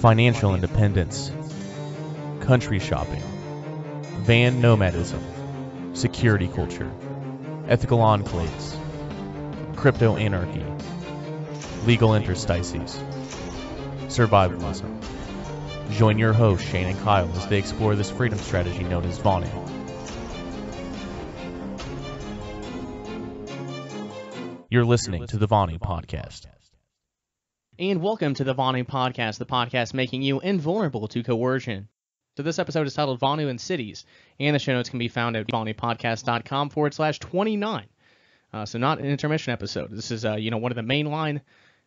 financial independence, country shopping, van nomadism, security culture, ethical enclaves, crypto anarchy, legal interstices, survivalism. Join your hosts Shane and Kyle as they explore this freedom strategy known as Vonu. You're listening to the Vonu Podcast. And welcome to the Vonu Podcast, the podcast making you invulnerable to coercion. So this episode is titled Vonu and Cities, and the show notes can be found at vonupodcast.com forward slash 29. Uh, so not an intermission episode. This is, uh, you know, one of the mainline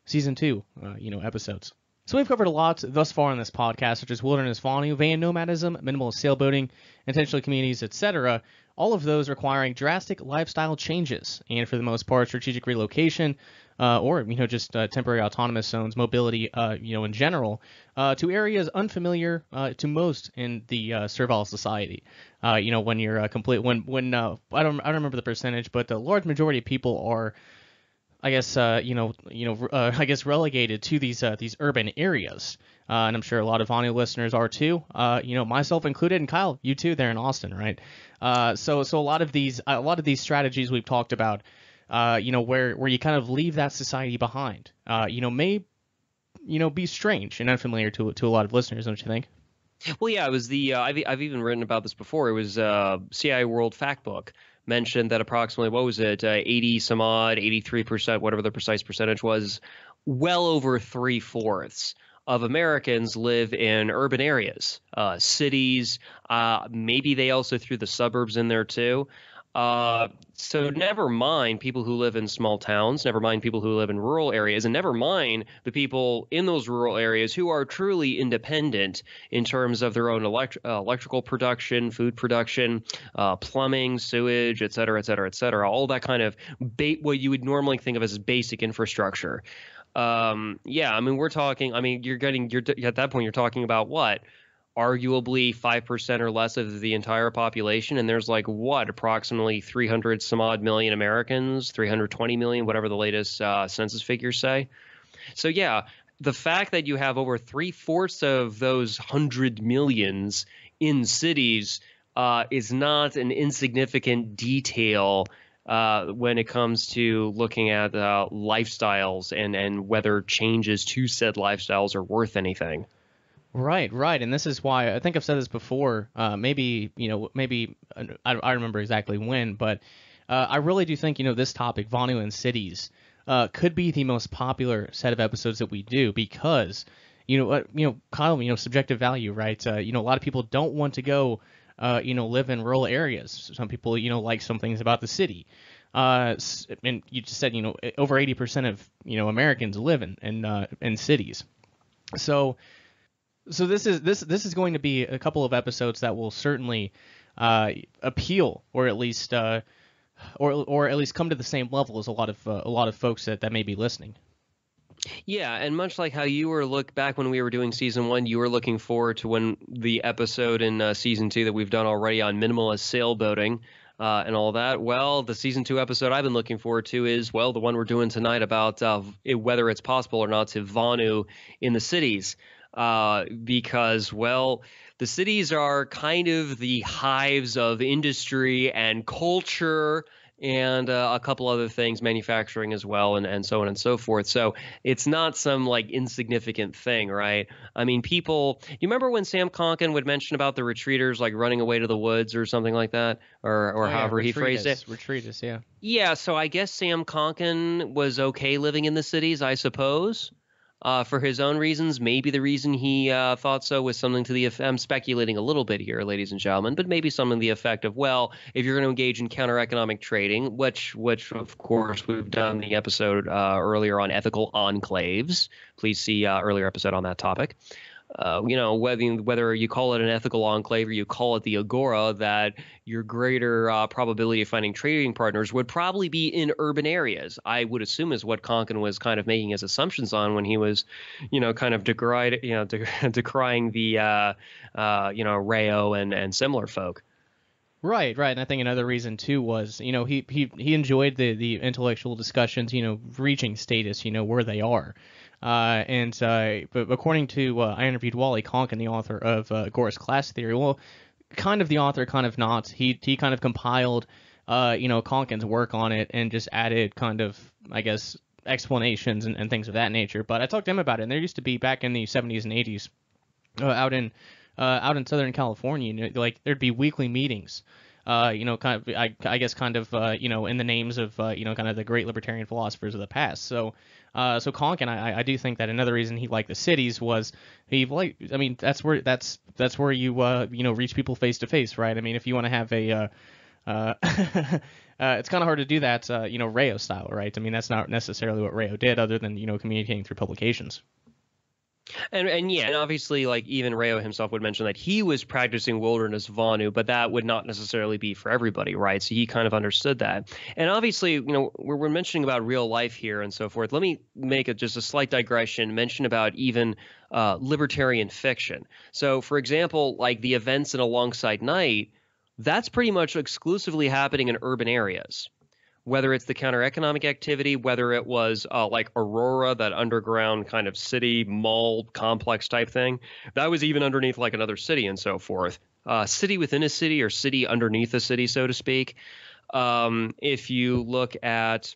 season two, uh, you know, episodes. So we've covered a lot thus far on this podcast, such as wilderness Vonu, van nomadism, minimalist sailboating, intentional communities, etc. All of those requiring drastic lifestyle changes, and for the most part, strategic relocation, uh, or you know just uh, temporary autonomous zones, mobility, uh, you know in general, uh, to areas unfamiliar uh, to most in the servile society. you know when you're complete when when I don't I don't remember the percentage, but the large majority of people are I guess uh, you know, you know, uh, I guess relegated to these uh, these urban areas, and I'm sure a lot of Vonu listeners are too. You know, myself included, and Kyle, you too, there in Austin, right? So so a lot of these a lot of these strategies we've talked about, you know, where where you kind of leave that society behind, uh, you know, may you know be strange and unfamiliar to to a lot of listeners, don't you think? Well, yeah, it was the I've I've even written about this before. It was uh, CIA World Factbook mentioned that approximately what was it, uh, 80 some odd, 83 percent, whatever the precise percentage was, well over three fourths of Americans live in urban areas, uh, cities. Uh, maybe they also threw the suburbs in there too. Uh, so never mind people who live in small towns, never mind people who live in rural areas, and never mind the people in those rural areas who are truly independent in terms of their own elect- uh, electrical production, food production, uh, plumbing, sewage, et cetera, et cetera, et cetera. All that kind of ba- what you would normally think of as basic infrastructure. Um, yeah, I mean, we're talking. I mean, you're getting. You're at that point. You're talking about what? Arguably 5% or less of the entire population. And there's like what, approximately 300 some odd million Americans, 320 million, whatever the latest uh, census figures say. So, yeah, the fact that you have over three fourths of those hundred millions in cities uh, is not an insignificant detail. Uh, when it comes to looking at uh, lifestyles and, and whether changes to said lifestyles are worth anything. Right, right, and this is why I think I've said this before. Uh, maybe you know, maybe uh, I, I remember exactly when, but uh, I really do think you know this topic, and cities, uh, could be the most popular set of episodes that we do because you know, you know, Kyle, you know, subjective value, right? Uh, you know, a lot of people don't want to go, uh, you know, live in rural areas. Some people, you know, like some things about the city. Uh, and you just said, you know, over 80% of you know Americans live in in, in cities. So so this is this this is going to be a couple of episodes that will certainly uh, appeal, or at least uh, or or at least come to the same level as a lot of uh, a lot of folks that, that may be listening. Yeah, and much like how you were look back when we were doing season one, you were looking forward to when the episode in uh, season two that we've done already on minimalist sailboating. Uh, and all that. Well, the season two episode I've been looking forward to is well the one we're doing tonight about uh, whether it's possible or not to Vonu in the cities uh, because, well, the cities are kind of the hives of industry and culture and uh, a couple other things, manufacturing as well, and, and so on and so forth. So it's not some like insignificant thing, right? I mean, people. You remember when Sam Konkin would mention about the retreaters like running away to the woods or something like that, or or oh, however yeah, he phrased it? Retreaters, yeah. Yeah. So I guess Sam Konkin was okay living in the cities, I suppose uh, for his own reasons. Maybe the reason he uh, thought so was something to the effect. I'm speculating a little bit here, ladies and gentlemen, but maybe some of the effect of well, if you're going to engage in counter economic trading, which which of course we've done the episode uh, earlier on ethical enclaves. Please see uh, earlier episode on that topic uh, you know, whether whether you call it an ethical enclave or you call it the agora, that your greater uh, probability of finding trading partners would probably be in urban areas. I would assume is what Konkin was kind of making his assumptions on when he was, you know, kind of decried, you know, de- decrying the, uh, uh, you know, Rayo and and similar folk. Right, right, and I think another reason too was, you know, he he he enjoyed the the intellectual discussions, you know, reaching status, you know, where they are. Uh, and uh, but according to uh, I interviewed Wally Conger, the author of uh, Agorist Class Theory. Well, kind of the author, kind of not. He he kind of compiled, uh, you know, Konkin's work on it and just added kind of, I guess, explanations and, and things of that nature. But I talked to him about it, and there used to be back in the 70s and 80s, uh, out in uh, out in Southern California, you know, like there'd be weekly meetings. Uh, you know, kind of, I, I guess, kind of, uh, you know, in the names of, you know, kind of the great libertarian philosophers of the past. So, uh, so Konkin, I, I do think that another reason he liked the cities was he like, I mean, that's where that's that's where you, uh, you know, reach people face to face, right? I mean, if you want to have a, uh, uh, uh, it's kind of hard to do that, uh, you know, Rayo style, right? I mean, that's not necessarily what Rayo did, other than you know communicating through publications. And and yeah, and obviously, like even Rayo himself would mention that he was practicing wilderness Vonu, but that would not necessarily be for everybody, right? So he kind of understood that. And obviously, you know, we're, we're mentioning about real life here and so forth. Let me make a, just a slight digression, mention about even uh, libertarian fiction. So, for example, like the events in Alongside Night, that's pretty much exclusively happening in urban areas whether it's the counter economic activity, whether it was uh, like Aurora, that underground kind of city mall complex type thing, that was even underneath like another city and so forth. Uh, city within a city or city underneath a city, so to speak. Um, if you look at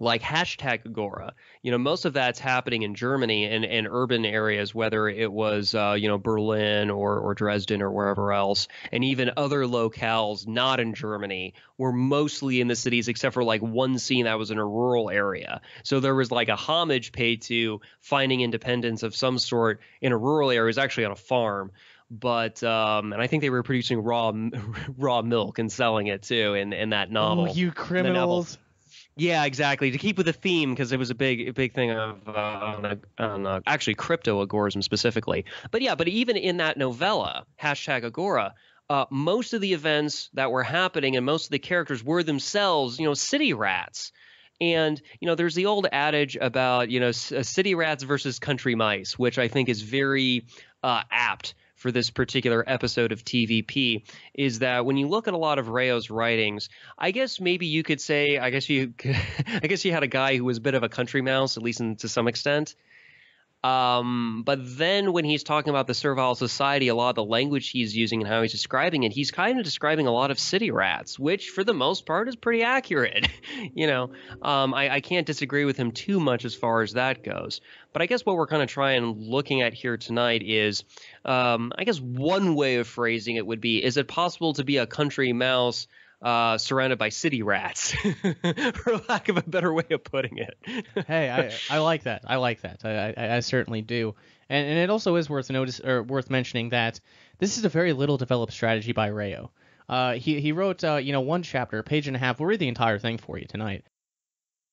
like hashtag Agora. You know, most of that's happening in Germany and in, in urban areas, whether it was uh, you know Berlin or or Dresden or wherever else, and even other locales not in Germany were mostly in the cities, except for like one scene that was in a rural area. So there was like a homage paid to finding independence of some sort in a rural area. It was actually on a farm but um, and I think they were producing raw raw milk and selling it too in in that novel. Oh, you criminals! Yeah, exactly. To keep with the theme, because it was a big, big thing of uh, on, uh, actually crypto agorism specifically. But yeah, but even in that novella, hashtag Agora, uh, most of the events that were happening and most of the characters were themselves, you know, city rats. And you know, there's the old adage about you know city rats versus country mice, which I think is very uh, apt for this particular episode of TVP is that when you look at a lot of Rayo's writings, I guess maybe you could say, I guess you, I guess you had a guy who was a bit of a country mouse, at least in, to some extent. Um, but then when he's talking about the servile society, a lot of the language he's using and how he's describing it, he's kind of describing a lot of city rats, which for the most part is pretty accurate. you know, um, I, I, can't disagree with him too much as far as that goes. But I guess what we're kind of trying looking at here tonight is, um, I guess one way of phrasing it would be: Is it possible to be a country mouse? Uh, surrounded by city rats, for lack of a better way of putting it. hey, I, I like that. I like that. I, I, I certainly do. And, and it also is worth notice or worth mentioning that this is a very little developed strategy by Rayo. Uh, he he wrote uh, you know one chapter, a page and a half. We'll read the entire thing for you tonight.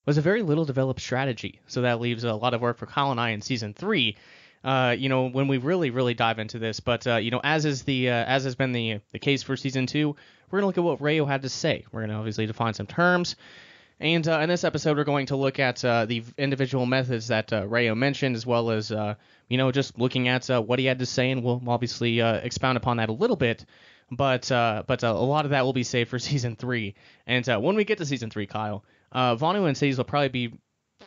Was a very little developed strategy, so that leaves a lot of work for and I in season three. Uh, you know, when we really, really dive into this. But uh, you know, as is the uh, as has been the the case for season two, we're going to look at what Rayo had to say. We're going to obviously define some terms. And uh, in this episode, we're going to look at uh, the individual methods that uh, Rayo mentioned, as well as, uh, you know, just looking at uh, what he had to say, and we'll obviously uh, expound upon that a little bit. But but a lot of that will be saved for season three. And when we get to season three, Kyle, Vonu and Cities will probably be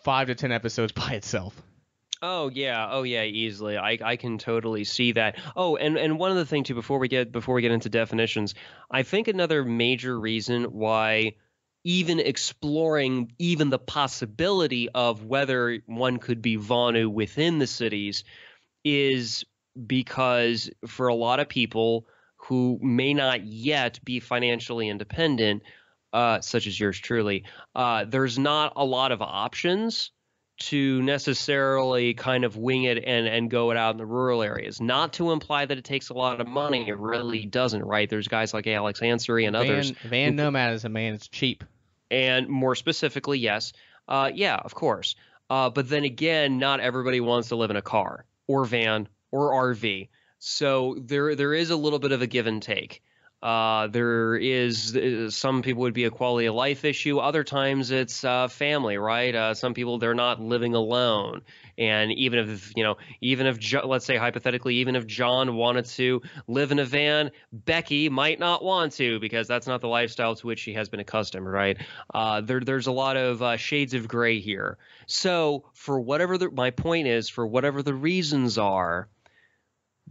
five to ten episodes by itself. Oh yeah, oh yeah, easily. I I can totally see that. Oh, and and one other thing too before we get before we get into definitions, I think another major reason why even exploring even the possibility of whether one could be Vonu within the cities is because for a lot of people who may not yet be financially independent, uh, such as yours truly, uh, there's not a lot of options to necessarily kind of wing it and, and go it out in the rural areas. Not to imply that it takes a lot of money. It really doesn't, right? There's guys like Alex Ansary and van, others. Van Nomad is a man. It's cheap. And more specifically, yes. Uh, yeah, of course. Uh, but then again, not everybody wants to live in a car or van or RV. So there there is a little bit of a give and take. Uh, there is uh, some people would be a quality of life issue. Other times it's uh, family, right? Uh, some people they're not living alone, and even if you know, even if let's say hypothetically, even if John wanted to live in a van, Becky might not want to because that's not the lifestyle to which she has been accustomed, right? Uh, there, there's a lot of shades of gray here. So for whatever the, my point is, for whatever the reasons are,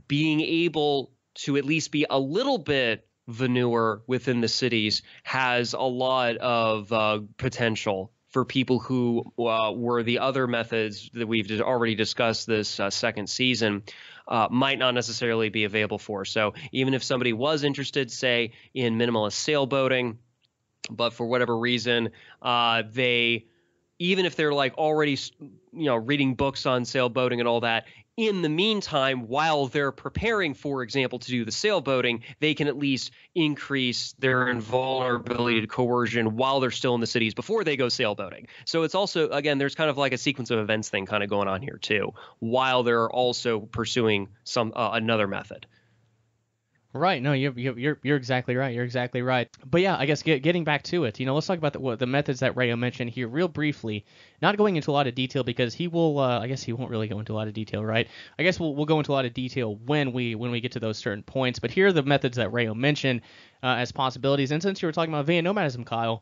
being able to at least be a little bit veneer within the cities has a lot of uh, potential for people who uh, were the other methods that we've already discussed this uh, second season uh, might not necessarily be available for. So even if somebody was interested, say in minimalist sailboating, but for whatever reason uh, they even if they're like already you know reading books on sailboating and all that in the meantime, while they're preparing, for example, to do the sailboating, they can at least increase their invulnerability to coercion while they're still in the cities before they go sailboating. So it's also, again, there's kind of like a sequence of events thing kind of going on here too, while they're also pursuing some uh, another method. Right. No, you're, you're you're exactly right. You're exactly right. But yeah, I guess get, getting back to it, you know, let's talk about the, what, the methods that Rayo mentioned here, real briefly. Not going into a lot of detail because he will. Uh, I guess he won't really go into a lot of detail, right? I guess we'll we'll go into a lot of detail when we when we get to those certain points. But here are the methods that Rayo mentioned uh, as possibilities. And since you were talking about van nomadism, Kyle,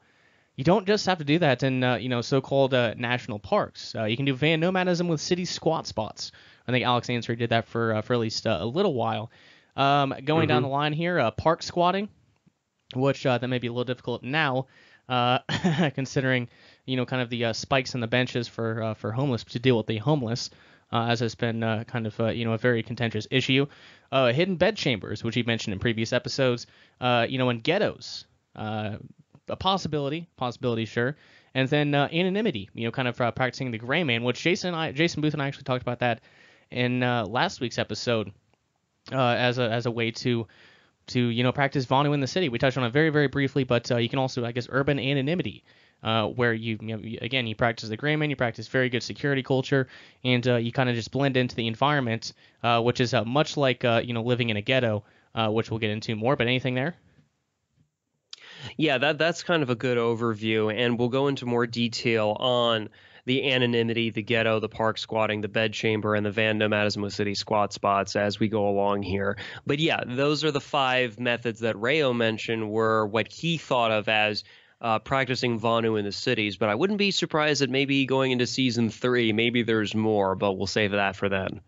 you don't just have to do that in uh, you know so-called uh, national parks. Uh, you can do van nomadism with city squat spots. I think Alex Ansary did that for uh, for at least a little while. Um, going mm-hmm. down the line here, uh, park squatting, which uh, that may be a little difficult now, uh, considering you know kind of the uh, spikes in the benches for uh, for homeless to deal with the homeless, uh, as has been kind of you know a very contentious issue. hidden bed chambers, which he mentioned in previous episodes, you know in ghettos, a possibility, possibility sure. And then anonymity, you know, kind of practicing the gray man, which Jason and I, Jason Booth and I actually talked about that in last week's episode uh, as a as a way to to you know practice Vonu in the city. We touched on it very very briefly, but uh, you can also I guess urban anonymity. Uh, where you, you know, again you practice the gray man, you practice very good security culture, and uh, you kind of just blend into the environment, uh, which is uh, much like you know living in a ghetto, which we'll get into more. But anything there? Yeah, that that's kind of a good overview, and we'll go into more detail on the anonymity, the ghetto, the park squatting, the bed chamber, and the van nomadism with city squat spots as we go along here. But yeah, those are the five methods that Rayo mentioned were what he thought of as uh, practicing Vonu in the cities. But I wouldn't be surprised that maybe going into season three, maybe there's more, but we'll save that for then.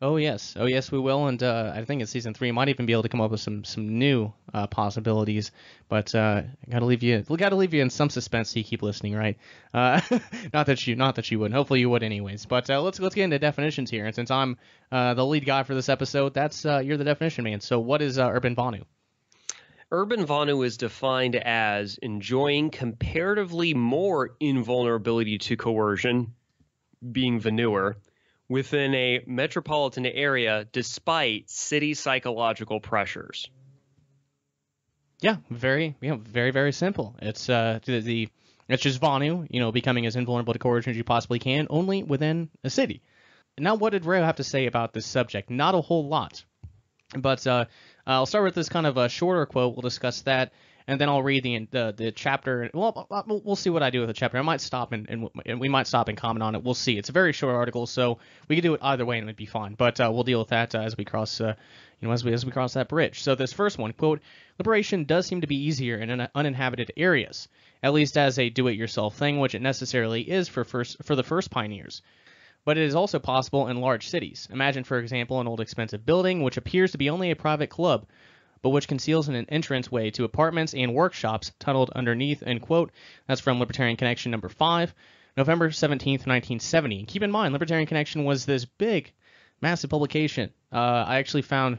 Oh yes, oh yes, we will, and uh, I think in season three, might even be able to come up with some some new uh, possibilities. But uh, gotta leave you, gotta leave you in some suspense. So you keep listening, right? Uh, not that you, not that you wouldn't. Hopefully you would, anyways. But uh, let's let's get into definitions here. And since I'm uh, the lead guy for this episode, that's you're the definition man. So what is urban Vonu? Urban Vonu is defined as enjoying comparatively more invulnerability to coercion, being veneer within a metropolitan area despite city psychological pressures. Yeah, very, you know, very, very simple. It's uh, the, the it's just Vonu, you know, becoming as invulnerable to coercion as you possibly can, only within a city. Now, what did Rayo have to say about this subject? Not a whole lot, but uh, I'll start with this kind of a shorter quote. We'll discuss that, and then I'll read the the, the chapter. Well, we'll see what I do with the chapter. I might stop and, and, and we might stop and comment on it. We'll see. It's a very short article, so we could do it either way and it'd be fine. But uh, we'll deal with that uh, as we cross, uh, you know, as we as we cross that bridge. So this first one, quote: Liberation does seem to be easier in uninhabited areas, at least as a do-it-yourself thing, which it necessarily is for first for the first pioneers but it is also possible in large cities. Imagine, for example, an old expensive building which appears to be only a private club, but which conceals an entranceway to apartments and workshops tunneled underneath, end quote. That's from Libertarian Connection number 5, November 17th, 1970. keep in mind, Libertarian Connection was this big, massive publication. Uh, I actually found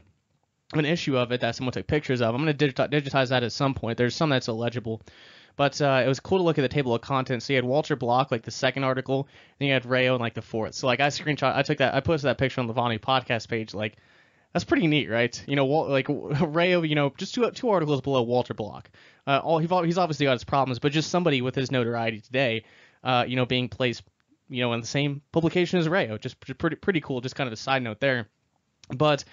an issue of it that someone took pictures of. I'm going to digitize that at some point. There's some that's illegible. But uh, it was cool to look at the table of contents. So you had Walter Block, like the second article, then you had Rayo in like the fourth. So like I screenshot, I took that, I posted that picture on the Vonu podcast page like that's pretty neat, right? You know, like Rayo, you know, just two two articles below Walter Block. Uh, all he's obviously got his problems, but just somebody with his notoriety today, uh, you know, being placed, you know, in the same publication as Rayo, just pretty pretty cool. Just kind of a side note there, but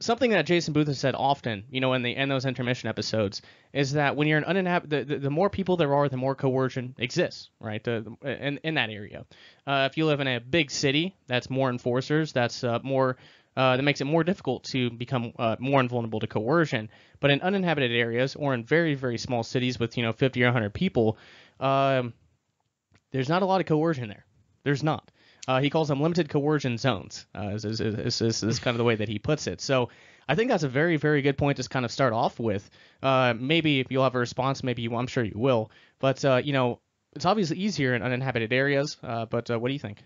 something that Jason Booth has said often, you know, in the in those intermission episodes, is that when you're an uninhabited, the, the, the, more people there are, the more coercion exists, right? The, the, in in that area. Uh, if you live in a big city, that's more enforcers, that's uh, more. Uh, that makes it more difficult to become uh, more invulnerable to coercion. But in uninhabited areas or in very very small cities with you know 50 or 100 people, um, there's not a lot of coercion there. There's not. Uh, he calls them limited coercion zones. Uh, is, is, is, is, kind of the way that he puts it. So I think that's a very, very good point to kind of start off with. Uh, maybe if you'll have a response. Maybe you, I'm sure you will. But uh, you know, it's obviously easier in uninhabited areas. But what do you think?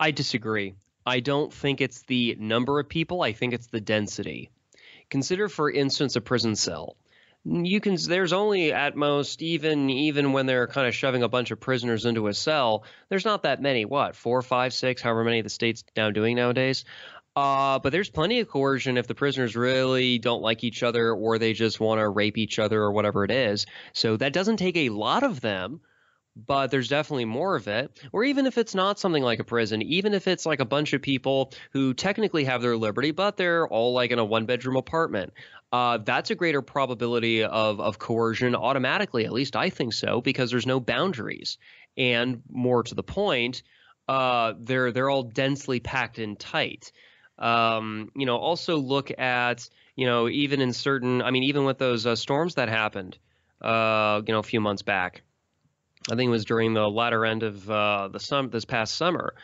I disagree. I don't think it's the number of people. I think it's the density. Consider, for instance, a prison cell you can there's only at most even even when they're kind of shoving a bunch of prisoners into a cell there's not that many what four five six however many the state's now doing nowadays uh, but there's plenty of coercion if the prisoners really don't like each other or they just want to rape each other or whatever it is so that doesn't take a lot of them but there's definitely more of it. Or even if it's not something like a prison, even if it's like a bunch of people who technically have their liberty, but they're all like in a one bedroom apartment uh, that's a greater probability of, of coercion automatically. At least I think so, because there's no boundaries. And more to the point, uh, they're they're all densely packed in tight. Um, you know, also look at you know even in certain, I mean, even with those uh, storms that happened, uh, you know, a few months back. I think it was during the latter end of uh, the sum this past summer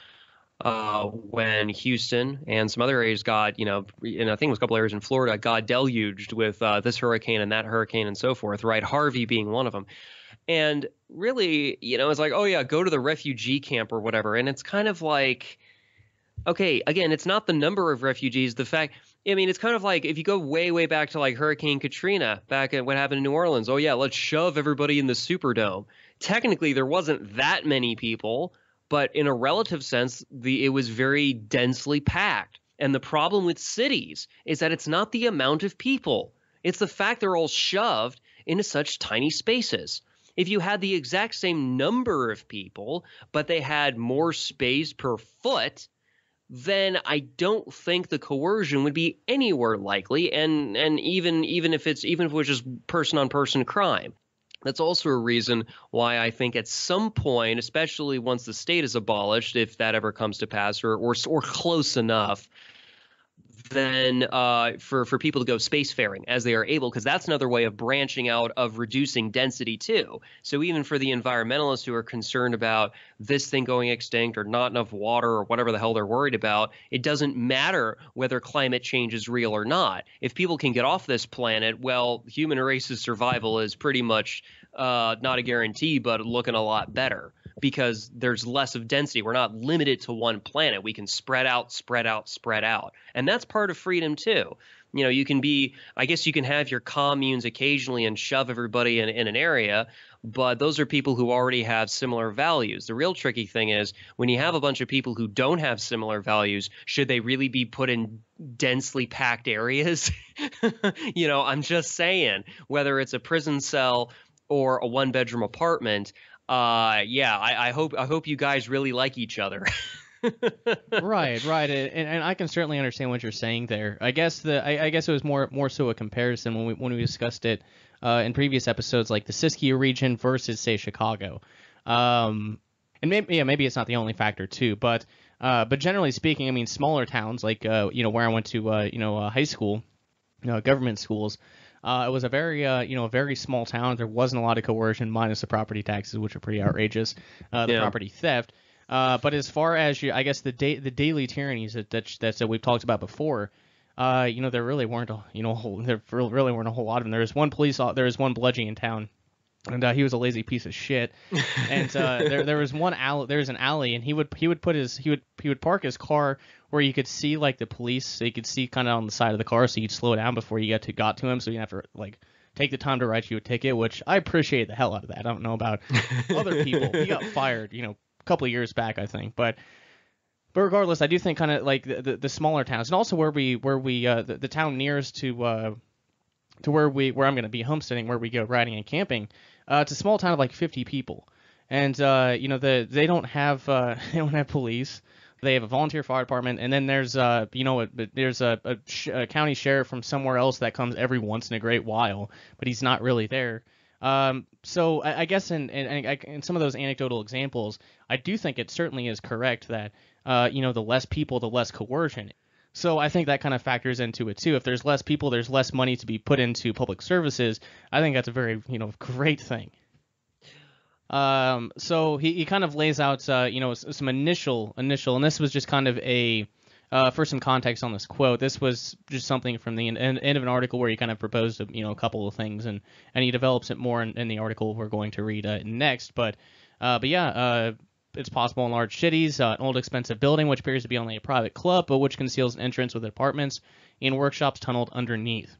uh, when Houston and some other areas got, you know, and I think it was a couple areas in Florida got deluged with uh, this hurricane and that hurricane and so forth, right? Harvey being one of them. And really, you know, it's like, oh, yeah, go to the refugee camp or whatever. And it's kind of like, okay, again, it's not the number of refugees. The fact, I mean, it's kind of like if you go way, way back to like Hurricane Katrina, back at what happened in New Orleans. Oh, yeah, let's shove everybody in the Superdome. Technically, there wasn't that many people but in a relative sense, the it was very densely packed. And the problem with cities is that it's not the amount of people; it's the fact they're all shoved into such tiny spaces. If you had the exact same number of people, but they had more space per foot, then I don't think the coercion would be anywhere likely, and and even even if it's even if it was just person on person crime. That's also a reason why I think at some point, especially once the state is abolished, if that ever comes to pass, or or, or close enough, then uh, for for people to go spacefaring as they are able, because that's another way of branching out of reducing density too. So even for the environmentalists who are concerned about this thing going extinct or not enough water or whatever the hell they're worried about, it doesn't matter whether climate change is real or not. If people can get off this planet, well, human race's survival is pretty much uh, not a guarantee, but looking a lot better because there's less of density. We're not limited to one planet. We can spread out, spread out, spread out. And that's part of freedom too. You know, you can be, I guess you can have your communes occasionally and shove everybody in, in an area, but those are people who already have similar values. The real tricky thing is when you have a bunch of people who don't have similar values, should they really be put in densely packed areas? you know, I'm just saying, whether it's a prison cell or a one bedroom apartment, uh, yeah, I, I, hope I hope you guys really like each other. right, right, and, and, I can certainly understand what you're saying there. I guess the I, I, guess it was more more so a comparison when we when we discussed it uh, in previous episodes, like the Siskiyou region versus say Chicago. Um, and maybe yeah, maybe it's not the only factor too, but uh, but generally speaking, I mean, smaller towns like uh, you know where I went to uh, you know uh, high school, you know, government schools. Uh, it was a very, uh, you know, a very small town. There wasn't a lot of coercion, minus the property taxes, which are pretty outrageous. Uh, the yeah. property theft. Uh, but as far as you, I guess the da- the daily tyrannies that that, that we've talked about before, uh, you know, there really weren't, a, you know, whole, there really weren't a whole lot of them. There was one police, there was one bludgeon in town and uh, he was a lazy piece of shit. And uh, there there was one alley, there was an alley, and he would he would put his he would he would park his car where you could see like the police, so you could see kind of on the side of the car, so you'd slow down before you get to got to him, so you have to like take the time to write you a ticket, which I appreciate the hell out of that. I don't know about other people. He got fired, you know, a couple of years back, I think, but. But regardless, I do think kind of like the, the, the smaller towns, and also where we where we uh, the, the town nearest to uh, to where we where I'm going to be homesteading, where we go riding and camping. Uh, it's a small town of like 50 people, and uh, you know the they don't have uh, they don't have police. They have a volunteer fire department, and then there's uh you know there's a, a, sh- a county sheriff from somewhere else that comes every once in a great while, but he's not really there. Um, so I, I guess in, in, in some of those anecdotal examples, I do think it certainly is correct that uh, you know the less people, the less coercion. So I think that kind of factors into it too. If there's less people, there's less money to be put into public services. I think that's a very you know great thing. Um, so he, he kind of lays out uh, you know some initial initial, and this was just kind of a uh, for some context on this quote, this was just something from the end, end, of an article where he kind of proposed, a, you know, a couple of things, and, and he develops it more in, in the article we're going to read uh, next. But uh, but yeah, uh, it's possible in large cities, uh, an old expensive building which appears to be only a private club, but which conceals an entrance with apartments and workshops tunneled underneath.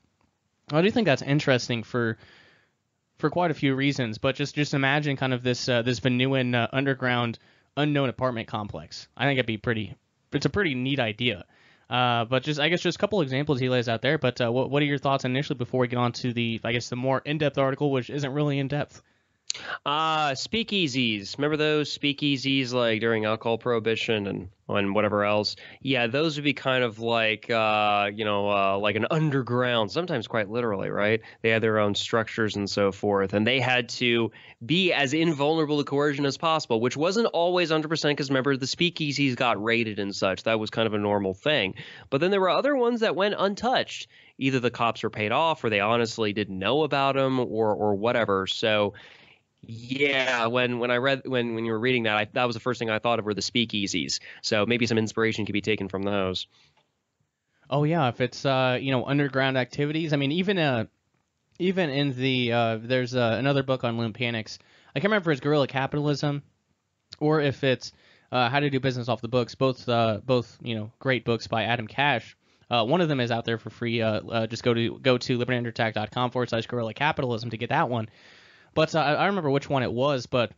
I do think that's interesting for for quite a few reasons, but just just imagine kind of this uh, this Vonuan uh, underground unknown apartment complex. I think it'd be pretty it's a pretty neat idea. Uh, but just I guess just a couple examples he lays out there. But uh, what what are your thoughts initially before we get on to the I guess the more in depth article, which isn't really in depth? Uh, speakeasies. Remember those speakeasies like during alcohol prohibition and and whatever else? Yeah, those would be kind of like uh, you know, uh, like an underground, sometimes quite literally, right? They had their own structures and so forth, and they had to be as invulnerable to coercion as possible, which wasn't always 100% because remember the speakeasies got raided and such. That was kind of a normal thing. But then there were other ones that went untouched. Either the cops were paid off, or they honestly didn't know about them, or or whatever. So yeah, when when I read when when you were reading that, I, that was the first thing I thought of were the speakeasies. So maybe some inspiration could be taken from those. Oh yeah, if it's uh you know underground activities, I mean even uh even in the uh there's uh, another book on Loompanics. I can't remember if it's guerrilla capitalism or if it's uh, how to do business off the books. Both uh both you know great books by Adam Cash. Uh, one of them is out there for free. Uh, uh, just go to go to libertyunderattack.com forward slash guerrilla capitalism to get that one. But uh, I remember which one it was, but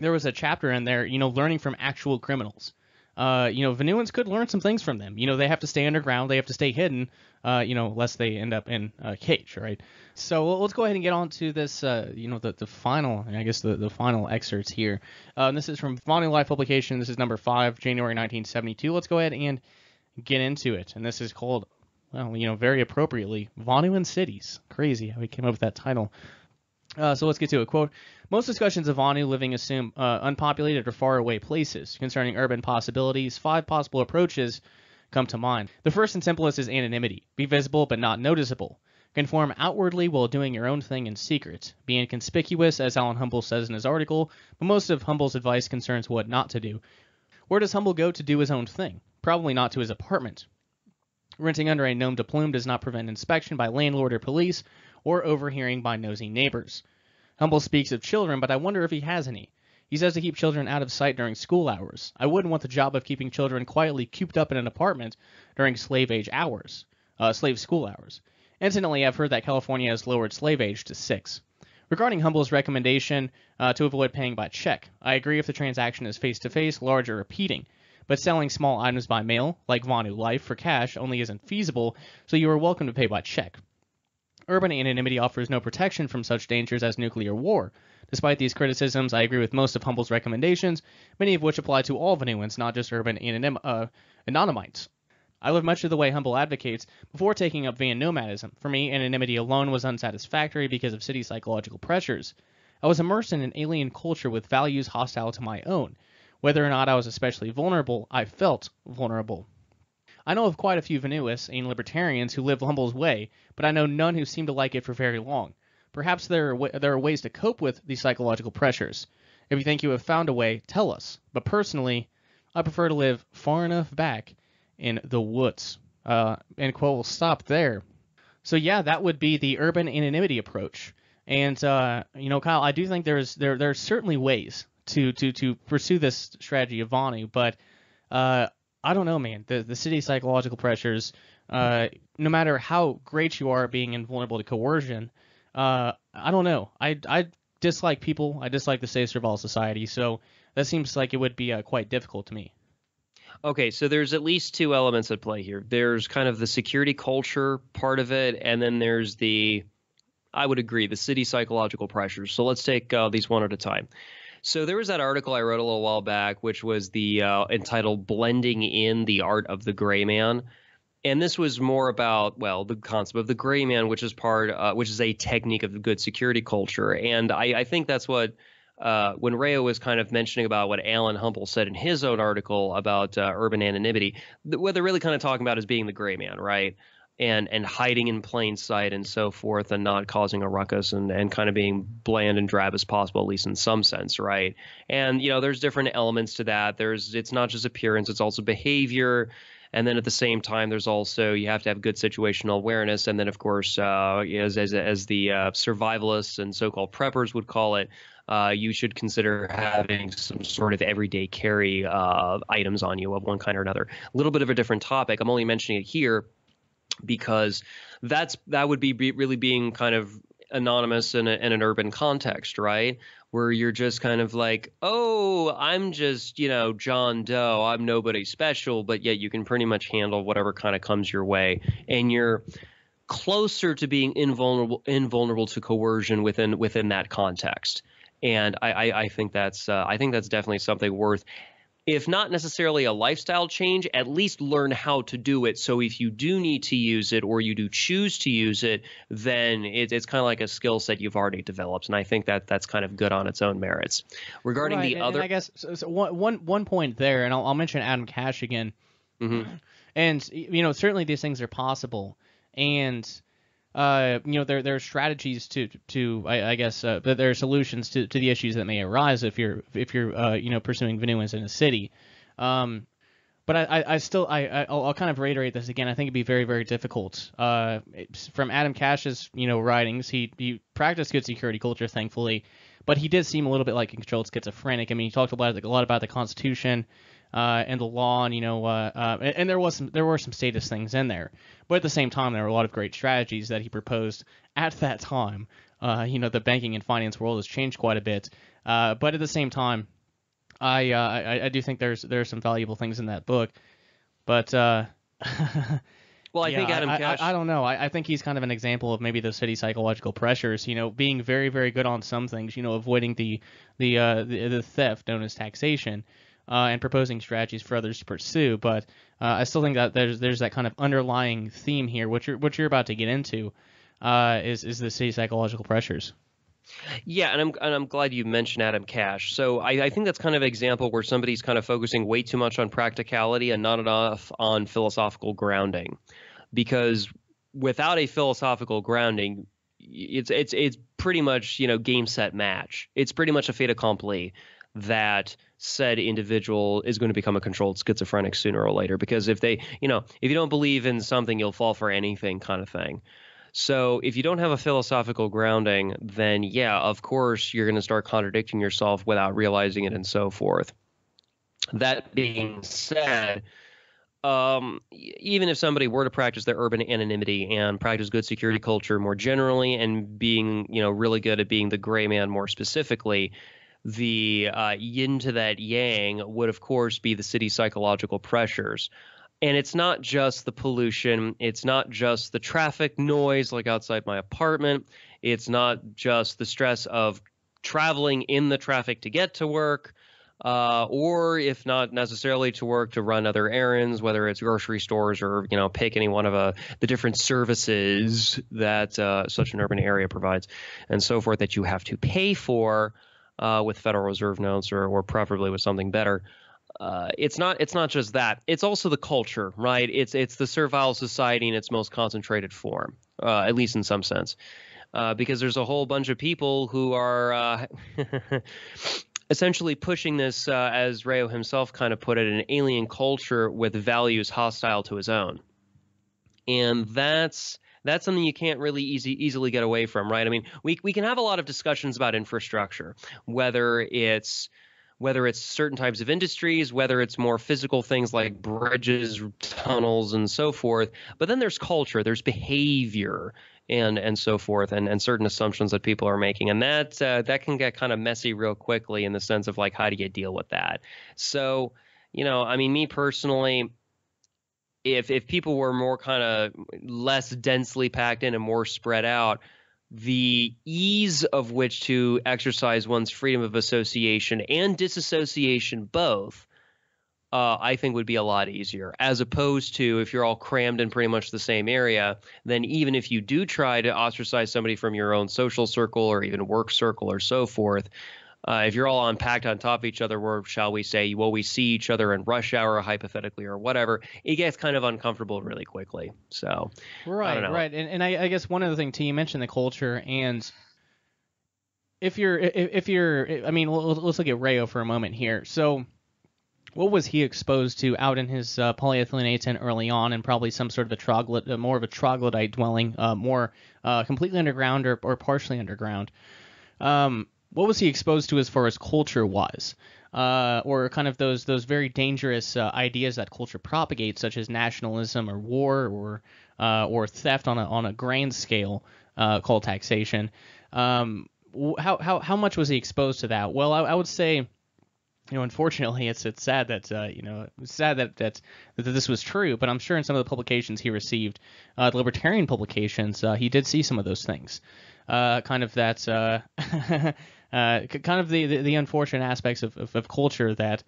there was a chapter in there, you know, learning from actual criminals. Uh, you know, Vonuans could learn some things from them. You know, they have to stay underground, they have to stay hidden, uh, you know, lest they end up in a cage, right? So let's go ahead and get on to this, uh, you know, the, the final, I guess the, the final excerpts here. Uh, this is from Vonu Life publication. This is number five, January 1972. Let's go ahead and get into it. And this is called, well, you know, very appropriately, Vonuan Cities. Crazy how we came up with that title. Uh, so let's get to it. Quote, most discussions of Vonu living assume uh, unpopulated or faraway places. Concerning urban possibilities, five possible approaches come to mind. The first and simplest is anonymity. Be visible but not noticeable. Conform outwardly while doing your own thing in secret. Be inconspicuous, as Alan Humble says in his article, but most of Humble's advice concerns what not to do. Where does Humble go to do his own thing? Probably not to his apartment. Renting under a nom de plume does not prevent inspection by landlord or police, or overhearing by nosy neighbors. Humble speaks of children, but I wonder if he has any. He says to keep children out of sight during school hours. I wouldn't want the job of keeping children quietly cooped up in an apartment during slave age hours, uh, slave school hours. Incidentally, I've heard that California has lowered slave age to six. Regarding Humble's recommendation uh, to avoid paying by check, I agree if the transaction is face to face, large, or repeating. But selling small items by mail, like Vonu Life, for cash only isn't feasible, so you are welcome to pay by check. Urban anonymity offers no protection from such dangers as nuclear war. Despite these criticisms, I agree with most of Humble's recommendations, many of which apply to all Vonuans, not just urban anonym, uh, anonymites. I live much of the way Humble advocates before taking up van nomadism. For me, anonymity alone was unsatisfactory because of city psychological pressures. I was immersed in an alien culture with values hostile to my own. Whether or not I was especially vulnerable, I felt vulnerable. I know of quite a few Vonuists and libertarians who live Humble's way, but I know none who seem to like it for very long. Perhaps there are, there are ways to cope with these psychological pressures. If you think you have found a way, tell us. But personally, I prefer to live far enough back in the woods. Uh, and quote, will stop there. So yeah, that would be the urban anonymity approach. And uh, you know, Kyle, I do think there's there there's certainly ways to to to pursue this strategy of Vonu, but uh, I don't know, man. The the city psychological pressures, uh, no matter how great you are at being invulnerable to coercion, uh, I don't know. I I dislike people. I dislike the state of society. So that seems like it would be uh, quite difficult to me. Okay, so there's at least two elements at play here. There's kind of the security culture part of it, and then there's the, I would agree, the city psychological pressures. So let's take uh, these one at a time. So there was that article I wrote a little while back, which was the uh, entitled "Blending in the Art of the Gray Man." and this was more about well the concept of the gray man which is part uh, which is a technique of the good security culture and i, I think that's what uh, when Rayo was kind of mentioning about what Alan Humble said in his own article about uh, urban anonymity, what they're really kind of talking about is being the gray man, right? And and hiding in plain sight and so forth, and not causing a ruckus, and and kind of being bland and drab as possible, at least in some sense, right? And you know, there's different elements to that. There's it's not just appearance; it's also behavior and then at the same time, there's also you have to have good situational awareness. And then, of course, uh, as, as, as the uh, survivalists and so-called preppers would call it, uh, you should consider having some sort of everyday carry uh, items on you of one kind or another. A little bit of a different topic. I'm only mentioning it here because that's that would be, be really being kind of anonymous in, a, in an urban context, right? where you're just kind of like, oh, I'm just, you know, John Doe. I'm nobody special, but yet you can pretty much handle whatever kind of comes your way. And you're closer to being invulnerable invulnerable to coercion within within that context. And I, I, I think that's uh, I think that's definitely something worth if not necessarily a lifestyle change, at least learn how to do it. So if you do need to use it or you do choose to use it, then it, it's kind of like a skill set you've already developed. And I think that that's kind of good on its own merits. Regarding right, the and, other, and I guess so, so one, one, one point there, and I'll, I'll mention Adam Cash again. Mm-hmm. And you know, certainly these things are possible, and uh, you know, there there are strategies to to I, I guess, uh, there are solutions to, to the issues that may arise if you're if you're uh, you know pursuing venuance in a city. Um, but I, I, I still I I'll, I'll, kind of reiterate this again. I think it'd be very very difficult. Uh, from Adam Cash's you know writings, he he practiced good security culture, thankfully, but he did seem a little bit like a controlled schizophrenic. I mean, he talked a lot a lot about the Constitution uh, and the law, and you know, uh, uh, and, and, there was some, there were some status things in there, but at the same time, there were a lot of great strategies that he proposed at that time. Uh, you know, the banking and finance world has changed quite a bit, uh, but at the same time, I, uh, I, I do think there's there's some valuable things in that book, but. well, I yeah, think Adam I, Cash. I, I, don't know. I, I think he's kind of an example of maybe the city psychological pressures. You know, being very, very good on some things. You know, avoiding the the uh, the, the theft known as taxation, uh, and proposing strategies for others to pursue. But uh, I still think that there's there's that kind of underlying theme here, which you're what you're about to get into, uh, is is the city psychological pressures. Yeah, and I'm and I'm glad you mentioned Adam Cash. So I, I, think that's kind of an example where somebody's kind of focusing way too much on practicality and not enough on philosophical grounding, because without a philosophical grounding, it's it's it's pretty much you know game set match. It's pretty much a fait accompli that said individual is going to become a controlled schizophrenic sooner or later because if they you know if you don't believe in something you'll fall for anything kind of thing. So if you don't have a philosophical grounding then yeah of course you're going to start contradicting yourself without realizing it and so forth. That being said um, even if somebody were to practice their urban anonymity and practice good security culture more generally and being you know really good at being the gray man more specifically the uh, yin to that yang would, of course, be the city's psychological pressures. And it's not just the pollution, it's not just the traffic noise like outside my apartment, it's not just the stress of traveling in the traffic to get to work. Uh, or if not necessarily to work to run other errands, whether it's grocery stores or you know pick any one of uh, the different services that uh, such an urban area provides, and so forth that you have to pay for uh, with Federal Reserve notes or, or preferably with something better. Uh, it's not it's not just that. It's also the culture, right? It's it's the servile society in its most concentrated form, uh, at least in some sense, uh, because there's a whole bunch of people who are uh, essentially pushing this, uh, as Rayo himself kind of put it, an alien culture with values hostile to his own, and that's that's something you can't really easy easily get away from, right? I mean, we we can have a lot of discussions about infrastructure, whether it's whether it's certain types of industries, whether it's more physical things like bridges, tunnels, and so forth. But then there's culture, there's behavior, and and so forth, and, and certain assumptions that people are making, and that uh, that can get kind of messy real quickly in the sense of like how do you deal with that? So, you know, I mean, me personally, if if people were more kind of less densely packed in and more spread out, the ease of which to exercise one's freedom of association and disassociation both uh, I think would be a lot easier, as opposed to if you're all crammed in pretty much the same area. Then even if you do try to ostracize somebody from your own social circle or even work circle or so forth, uh, if you're all unpacked on top of each other, where shall we say, well, we see each other in rush hour, hypothetically, or whatever, it gets kind of uncomfortable really quickly. So, right, right, and and I, I guess one other thing too, you mentioned the culture, and if you're if, if you're, I mean, let's look at Rayo for a moment here. So what was he exposed to out in his uh, polyethylene A10 early on, and probably some sort of a troglodyte, uh, more of a troglodyte dwelling, uh, more uh, completely underground or, or partially underground. Um, what was he exposed to as far as culture was, Uh, or kind of those those very dangerous uh, ideas that culture propagates, such as nationalism or war or uh, or theft on a on a grand scale uh, called taxation. Um, how how how much was he exposed to that? Well, I, I would say you know, unfortunately, it's it's sad that uh, you know it's sad that, that that this was true. But I'm sure in some of the publications he received, uh, the libertarian publications, uh, he did see some of those things. Uh, kind of that, uh, uh, kind of the, the, the unfortunate aspects of, of, of culture that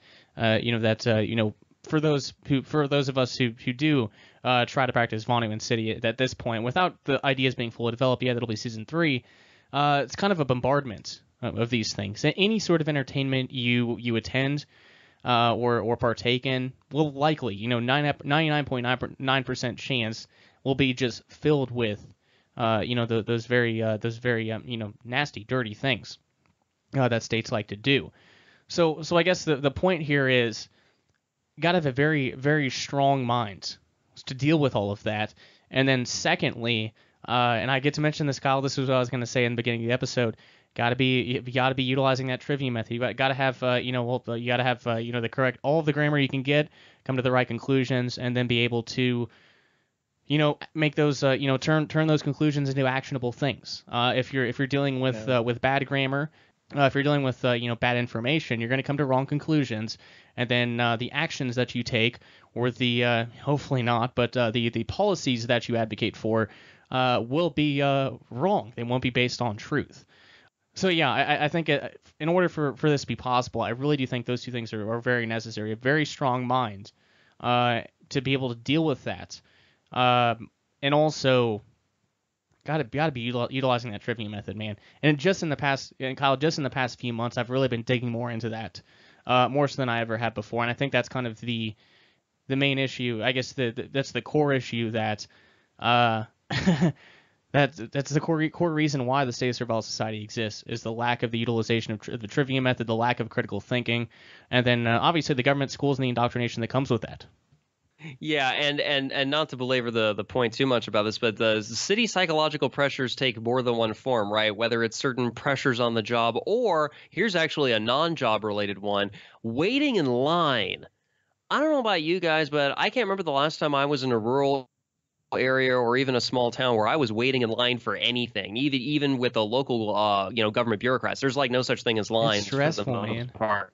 you know that you know for those who for those of us who who do try to practice Vonu and City at this point, without the ideas being fully developed yet, that'll be season three. it's kind of a bombardment of these things. Any sort of entertainment you you attend uh, or or partake in will likely, you know, 99.9 percent chance will be just filled with, uh, you know, the, those very uh, those very um, you know nasty, dirty things uh, that states like to do. So so I guess the the point here is, got to have a very very strong mind to deal with all of that. And then secondly, uh, and I get to mention this, Kyle. This was what I was going to say in the beginning of the episode Got to be you got to be utilizing that trivium method. You got to have uh, you know well, you got to have uh, you know the correct all of the grammar you can get, come to the right conclusions, and then be able to you know make those uh, you know turn turn those conclusions into actionable things. Uh, if you're if you're dealing with yeah. uh, with bad grammar, uh, if you're dealing with uh, you know bad information, you're going to come to wrong conclusions, and then uh, the actions that you take, or the uh, hopefully not, but uh, the the policies that you advocate for, uh, will be wrong. They won't be based on truth. So yeah, I, I think it, in order for, for this to be possible, I really do think those two things are, are very necessary. A very strong mind uh, to be able to deal with that, um, and also gotta gotta be util- utilizing that trivium method, man. And just in the past, and Kyle, just in the past few months, I've really been digging more into that, uh, more so than I ever have before. And I think that's kind of the the main issue. I guess the, the that's the core issue that. Uh, That, that's the core, core reason why the State of Survival Society exists is the lack of the utilization of the trivium method, the lack of critical thinking, and then uh, obviously the government schools and the indoctrination that comes with that. Yeah, and and and not to belabor the the point too much about this, but the city psychological pressures take more than one form, right? Whether it's certain pressures on the job, or here's actually a non-job related one: waiting in line. I don't know about you guys, but I can't remember the last time I was in a rural area or even a small town where I was waiting in line for anything, even even with the local uh, you know government bureaucrats. There's like no such thing as lines. Stressful, for the man. Part.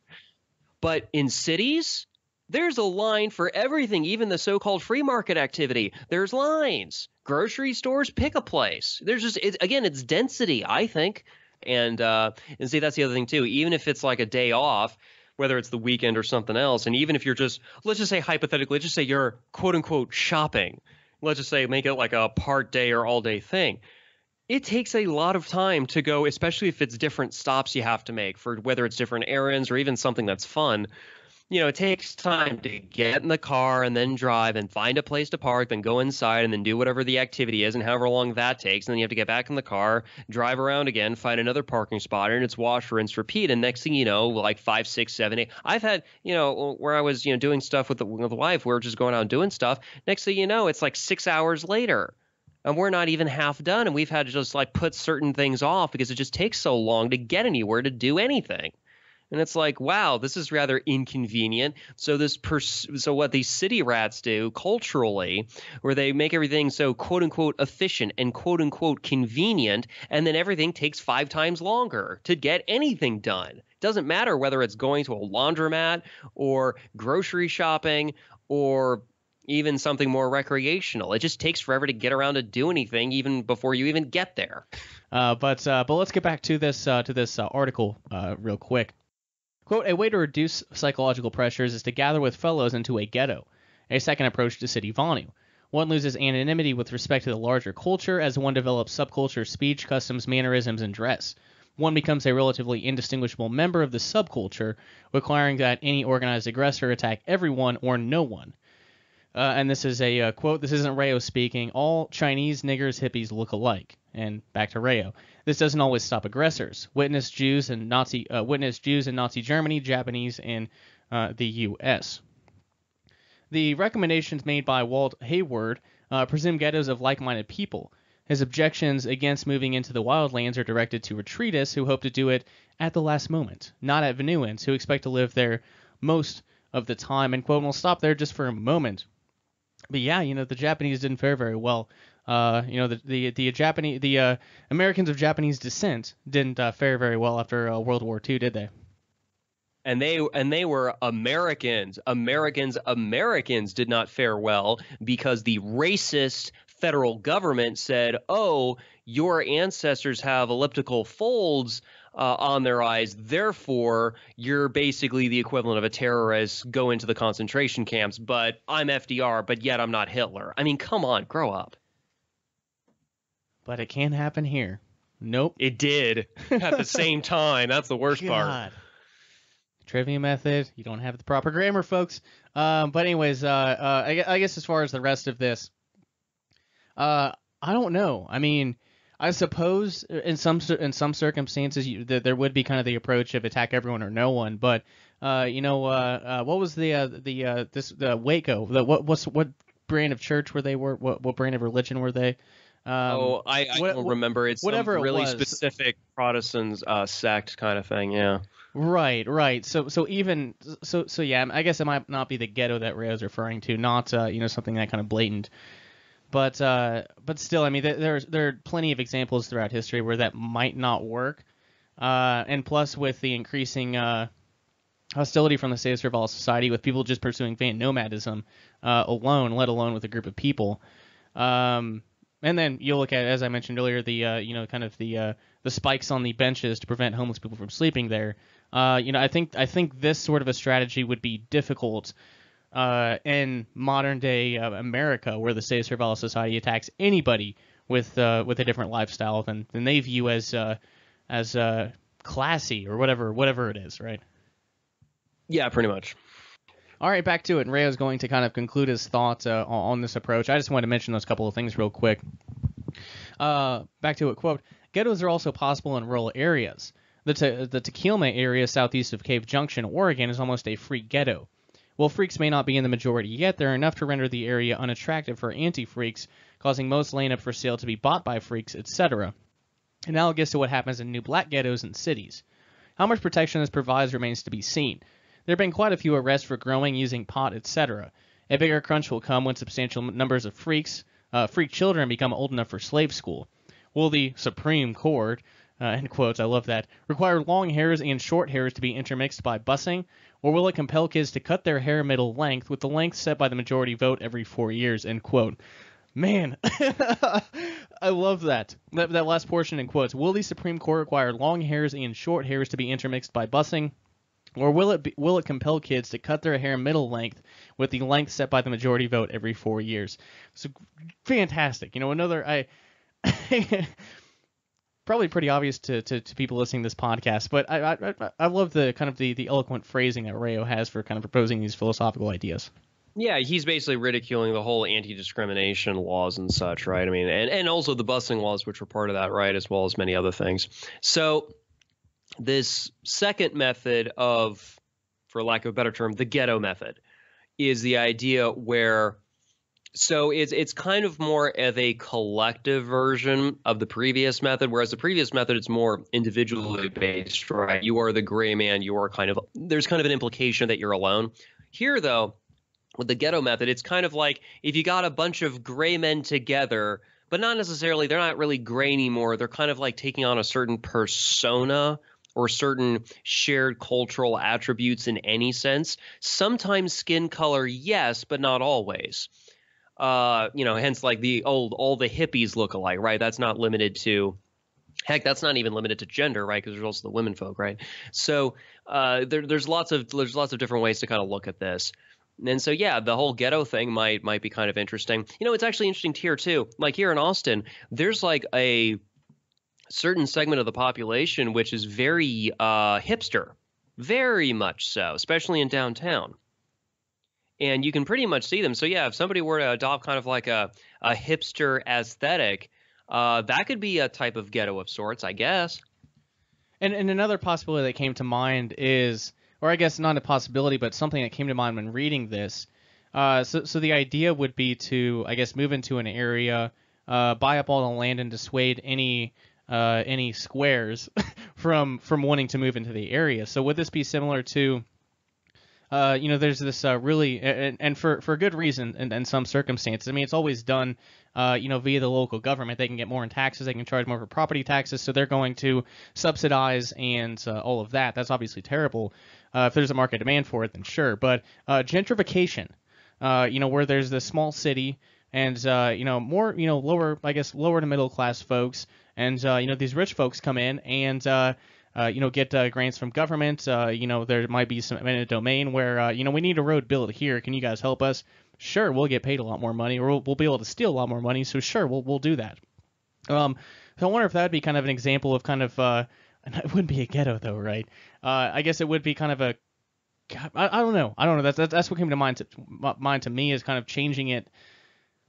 But in cities, there's a line for everything, even the so-called free market activity. There's lines. Grocery stores, pick a place. There's just it, again, it's density, I think. And uh, and see that's the other thing too. Even if it's like a day off, whether it's the weekend or something else, and even if you're just let's just say hypothetically, let's just say you're quote unquote shopping let's just say make it like a part day or all day thing it takes a lot of time to go especially if it's different stops you have to make for whether it's different errands or even something that's fun you know, it takes time to get in the car and then drive and find a place to park, then go inside and then do whatever the activity is and however long that takes. And then you have to get back in the car, drive around again, find another parking spot, and it's wash, rinse, repeat. And next thing you know, like five, six, seven, eight. I've had, you know, where I was, you know, doing stuff with the, with the wife, we are just going out and doing stuff. Next thing you know, it's like six hours later and we're not even half done and we've had to just like put certain things off because it just takes so long to get anywhere to do anything and it's like, wow, this is rather inconvenient. So this pers- so what these city rats do culturally, where they make everything so quote unquote efficient and quote unquote convenient, and then everything takes five times longer to get anything done. Doesn't matter whether it's going to a laundromat or grocery shopping or even something more recreational. It just takes forever to get around to do anything, even before you even get there. Uh, but uh, but let's get back to this uh, to this uh, article uh, real quick. Quote: A way to reduce psychological pressures is to gather with fellows into a ghetto. A second approach to city Vonu. One loses anonymity with respect to the larger culture as one develops subculture speech, customs, mannerisms, and dress. One becomes a relatively indistinguishable member of the subculture, requiring that any organized aggressor attack everyone or no one. Uh, and this is a uh, quote. This isn't Rayo speaking. All Chinese niggers hippies look alike. And back to Rayo. This doesn't always stop aggressors. Witness Jews and Nazi. Uh, witness Jews in Nazi Germany, Japanese in uh, the U.S. The recommendations made by Walt Hayward uh, presume ghettos of like-minded people. His objections against moving into the wildlands are directed to retreatists who hope to do it at the last moment, not at Vonuans who expect to live there most of the time. And quote, we'll stop there just for a moment but yeah, you know the Japanese didn't fare very well. Uh, you know the the the Japanese the uh, Americans of Japanese descent didn't uh, fare very well after uh, World War II, did they? And they and they were Americans. Americans Americans did not fare well because the racist federal government said, "Oh, your ancestors have elliptical folds." Uh, on their eyes. Therefore, you're basically the equivalent of a terrorist. Go into the concentration camps, but I'm FDR, but yet I'm not Hitler. I mean, come on, grow up. But it can't happen here. Nope. It did at the same time. That's the worst God. part. Trivium method. You don't have the proper grammar, folks. Um, but anyways, uh, uh, I, I, guess as far as the rest of this, uh, I don't know. I mean, I suppose in some in some circumstances you, the, there would be kind of the approach of attack everyone or no one, but uh, you know uh, uh, what was the uh, the uh, this the Waco the what what's what brand of church were they were what what brand of religion were they? Um, oh, I, I what, don't remember. It's whatever really it specific Protestant uh, sect kind of thing. Yeah. Right, right. So, so even so, so yeah. I guess it might not be the ghetto that Ray was referring to, not uh, you know something that kind of blatant. But uh, but still, I mean, there there are plenty of examples throughout history where that might not work. Uh, and plus, with the increasing uh, hostility from the Save Survival Society, with people just pursuing van nomadism uh, alone, let alone with a group of people. Um, and then you look at, as I mentioned earlier, the uh, you know kind of the uh, the spikes on the benches to prevent homeless people from sleeping there. You know, I think I think this sort of a strategy would be difficult uh, in modern day uh, America, where the Save Survival Society attacks anybody with uh, with a different lifestyle than, than they view as uh, as uh, classy or whatever whatever it is, right? Yeah, pretty much. All right, back to it. And is going to kind of conclude his thoughts uh, on this approach. I just wanted to mention those couple of things real quick. Uh, back to it. Quote: Ghettos are also possible in rural areas. The, te- the Takilma area southeast of Cave Junction, Oregon, is almost a free ghetto. While freaks may not be in the majority yet, they're enough to render the area unattractive for anti-freaks, causing most laying up for sale to be bought by freaks, etc. Analogous to what happens in new black ghettos and cities. How much protection this provides remains to be seen. There have been quite a few arrests for growing, using pot, etc. A bigger crunch will come when substantial numbers of freaks, uh, freak children become old enough for slave school. Will the Supreme Court, uh, in quotes, I love that, require long hairs and short hairs to be intermixed by busing? Or will it compel kids to cut their hair middle length with the length set by the majority vote every four years? End quote. Man, I love that. that. That last portion in quotes. Will the Supreme Court require long hairs and short hairs to be intermixed by busing? Or will it be, will it compel kids to cut their hair middle length with the length set by the majority vote every four years? So fantastic. You know, another I probably pretty obvious to, to, to, people listening to this podcast, but I, I I love the kind of the, the eloquent phrasing that Rayo has for kind of proposing these philosophical ideas. Yeah, he's basically ridiculing the whole anti-discrimination laws and such, right? I mean, and, and also the busing laws, which were part of that, right, as well as many other things. So this second method of, for lack of a better term, the ghetto method, is the idea where so it's it's kind of more of a collective version of the previous method, whereas the previous method it's more individually based, right? You are the gray man. You are kind of there's kind of an implication that you're alone. Here, though, with the ghetto method, it's kind of like if you got a bunch of gray men together, but not necessarily they're not really gray anymore. They're kind of like taking on a certain persona or certain shared cultural attributes in any sense. Sometimes skin color, yes, but not always. Uh, you know, hence like the old all the hippies look alike, right? That's not limited to heck that's not even limited to gender right? Because there's also the women folk right? So uh, there, there's lots of there's lots of different ways to kind of look at this. And so yeah the whole ghetto thing might might be kind of interesting. You know it's actually interesting here too. Like here in austin there's like a certain segment of the population which is very uh, hipster. Very much so especially in downtown and you can pretty much see them so yeah if somebody were to adopt kind of like a, a hipster aesthetic uh, that could be a type of ghetto of sorts, I guess. And, and another possibility that came to mind is, or I guess not a possibility, but something that came to mind when reading this. Uh, so, so the idea would be to, I guess, move into an area, uh, buy up all the land, and dissuade any uh, any squares from from wanting to move into the area. So would this be similar to uh, you know, there's this uh, really, and, and, for, for good reason and in, some circumstances. I mean, it's always done, uh, you know, via the local government. They can get more in taxes, they can charge more for property taxes, so they're going to subsidize and uh, all of that. That's obviously terrible. Uh, if there's a market demand for it, then sure. But gentrification, you know, where there's this small city and, you know, more, you know, lower, I guess, lower to middle class folks, and, you know, these rich folks come in and, uh, you know, get uh, grants from government. Uh, you know, there might be some in a domain where, uh, you know, we need a road built here. Can you guys help us? Sure, we'll get paid a lot more money, or we'll, we'll be able to steal a lot more money. So sure, we'll we'll do that. Um, so I wonder if that would be kind of an example of kind of, uh, it wouldn't be a ghetto though, right? Uh, I guess it would be kind of a, I, I don't know, I don't know. That's that's what came to mind to mind to me is kind of changing it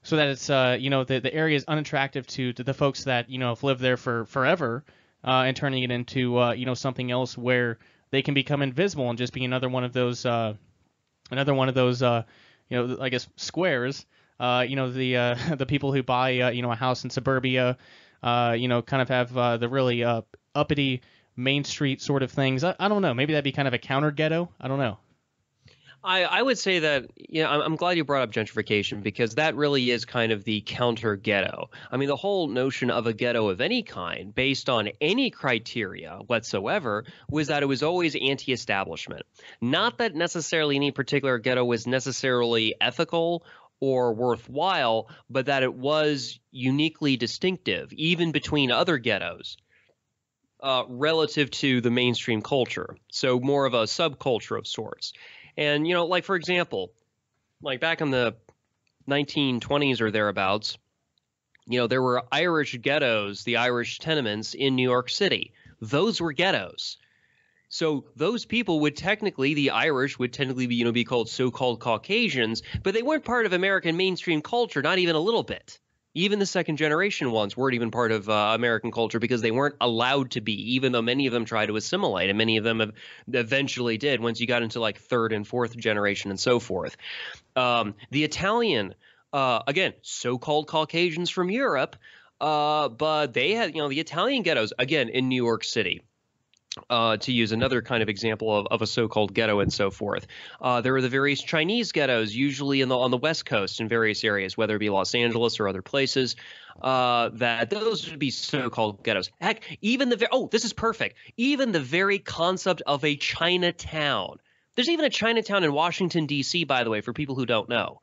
so that it's uh, you know the the area is unattractive to, to the folks that you know have lived there for forever uh, and turning it into uh, you know something else where they can become invisible and just be another one of those uh, another one of those uh, you know I guess squares. Uh, you know the uh, the people who buy uh, you know a house in suburbia, uh, you know kind of have uh, the really uh, uppity Main Street sort of things. I, I don't know. Maybe that'd be kind of a counter ghetto. I don't know. I, I would say that you know, I'm glad you brought up gentrification because that really is kind of the counter ghetto. I mean, the whole notion of a ghetto of any kind, based on any criteria whatsoever, was that it was always anti establishment. Not that necessarily any particular ghetto was necessarily ethical or worthwhile, but that it was uniquely distinctive, even between other ghettos. Uh, relative to the mainstream culture. So, more of a subculture of sorts. And, you know, like for example, like back in the 1920s or thereabouts, you know, there were Irish ghettos, the Irish tenements in New York City. Those were ghettos. So those people would technically, the Irish would technically be, you know, be called so-called Caucasians, but they weren't part of American mainstream culture, not even a little bit. Even the second generation ones weren't even part of uh, American culture because they weren't allowed to be, even though many of them tried to assimilate, and many of them eventually did once you got into like third and fourth generation and so forth. Um, the Italian, uh, again, so-called Caucasians from Europe, uh, but they had, you know, the Italian ghettos again in New York City uh, to use another kind of example of, of a so-called ghetto and so forth. Uh, there are the various Chinese ghettos, usually in the, on the West Coast in various areas, whether it be Los Angeles or other places. Uh, that those would be so-called ghettos. Heck, even the oh, this is perfect. Even the very concept of a Chinatown. There's even a Chinatown in Washington D.C. By the way, for people who don't know.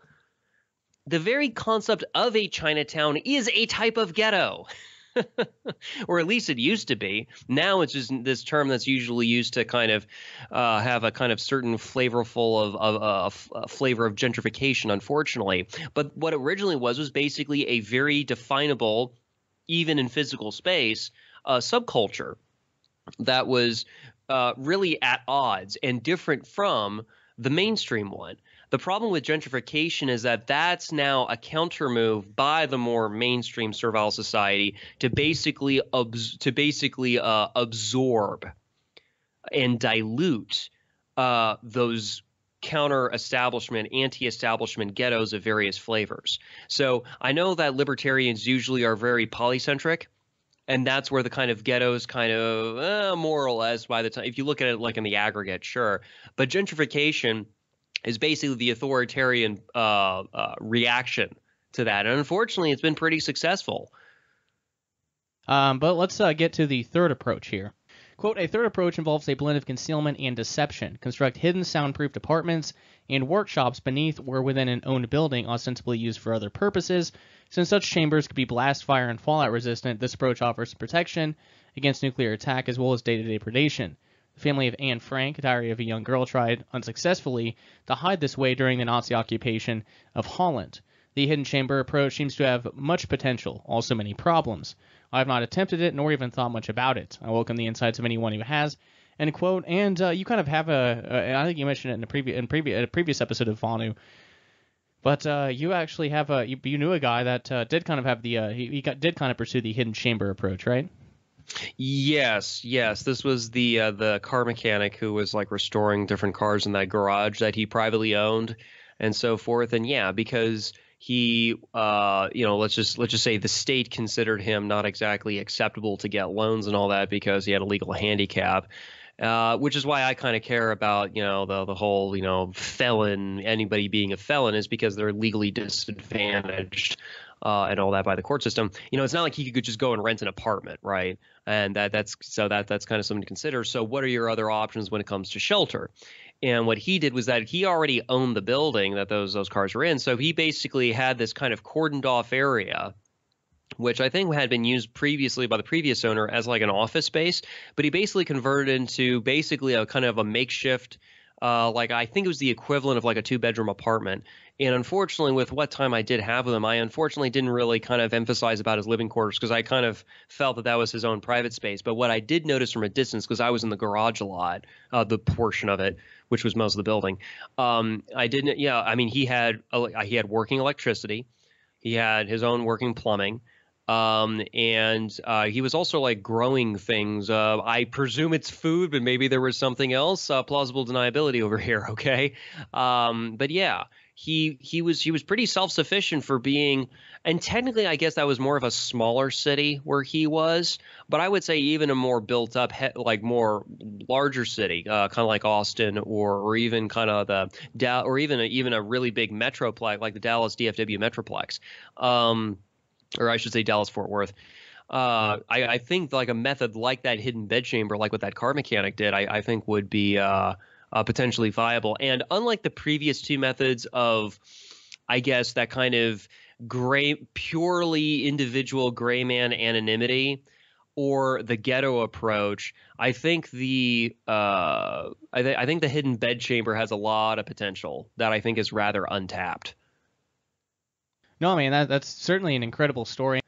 The very concept of a Chinatown is a type of ghetto. or at least it used to be. Now it's just this term that's usually used to kind of uh, have a kind of certain flavorful of, of uh, flavor of gentrification, unfortunately. But what originally was was basically a very definable, even in physical space, uh, subculture that was uh, really at odds and different from the mainstream one. The problem with gentrification is that that's now a counter move by the more mainstream servile society to basically abs- to basically uh, absorb and dilute uh, those counter establishment, anti establishment ghettos of various flavors. So I know that libertarians usually are very polycentric. And that's where the kind of ghettos kind of uh, more or less by the time, if you look at it like in the aggregate, sure. But gentrification is basically the authoritarian uh, uh, reaction to that. And unfortunately, it's been pretty successful. Um, but let's uh, get to the third approach here. Quote, a third approach involves a blend of concealment and deception. Construct hidden soundproof apartments and workshops beneath or within an owned building ostensibly used for other purposes. Since such chambers could be blast, fire, and fallout resistant, this approach offers protection against nuclear attack as well as day-to-day predation. The family of Anne Frank, Diary of a Young Girl, tried unsuccessfully to hide this way during the Nazi occupation of Holland. The hidden chamber approach seems to have much potential, also many problems. I have not attempted it nor even thought much about it. I welcome the insights of anyone who has. End quote. And uh, you kind of have a, a, I think you mentioned it in a previous in a previous episode of Vonu, but uh, you actually have a you, you, knew a guy that uh, did kind of have the uh, he, he got, did kind of pursue the hidden chamber approach, right? Yes, yes. This was the uh, the car mechanic who was like restoring different cars in that garage that he privately owned and so forth. And yeah, because he uh, you know let's just let's just say the state considered him not exactly acceptable to get loans and all that because he had a legal handicap uh, which is why I kind of care about you know the the whole you know felon anybody being a felon is because they're legally disadvantaged uh, and all that by the court system. You know, it's not like he could just go and rent an apartment, right? And that that's so that that's kind of something to consider. So, what are your other options when it comes to shelter? And what he did was that he already owned the building that those those cars were in. So he basically had this kind of cordoned off area which I think had been used previously by the previous owner as like an office space, but he basically converted into basically a kind of a makeshift uh, like I think it was the equivalent of like a two bedroom apartment. And unfortunately, with what time I did have with him, I unfortunately didn't really kind of emphasize about his living quarters because I kind of felt that that was his own private space. But what I did notice from a distance, because I was in the garage a lot, uh, the portion of it, which was most of the building, um, I didn't. Yeah, I mean, he had uh, he had working electricity, he had his own working plumbing. Um, and uh, he was also like growing things. Uh, I presume it's food, but maybe there was something else. Uh, plausible deniability over here. Okay, um, but yeah, he he was he was pretty self sufficient for being. And technically, I guess that was more of a smaller city where he was. But I would say even a more built up, like more larger city, uh, kind of like Austin, or or even kind of the or even a, even a really big metroplex like the Dallas DFW Metroplex. Um, or I should say Dallas Fort Worth. Uh, I, I, think like a method like that hidden bedchamber, like what that car mechanic did, I, I think would be uh, uh, potentially viable. And unlike the previous two methods of, I guess that kind of gray, purely individual gray man anonymity, or the ghetto approach, I think the uh, I, th- I think the hidden bedchamber has a lot of potential that I think is rather untapped. No, I mean that, that's certainly an incredible story.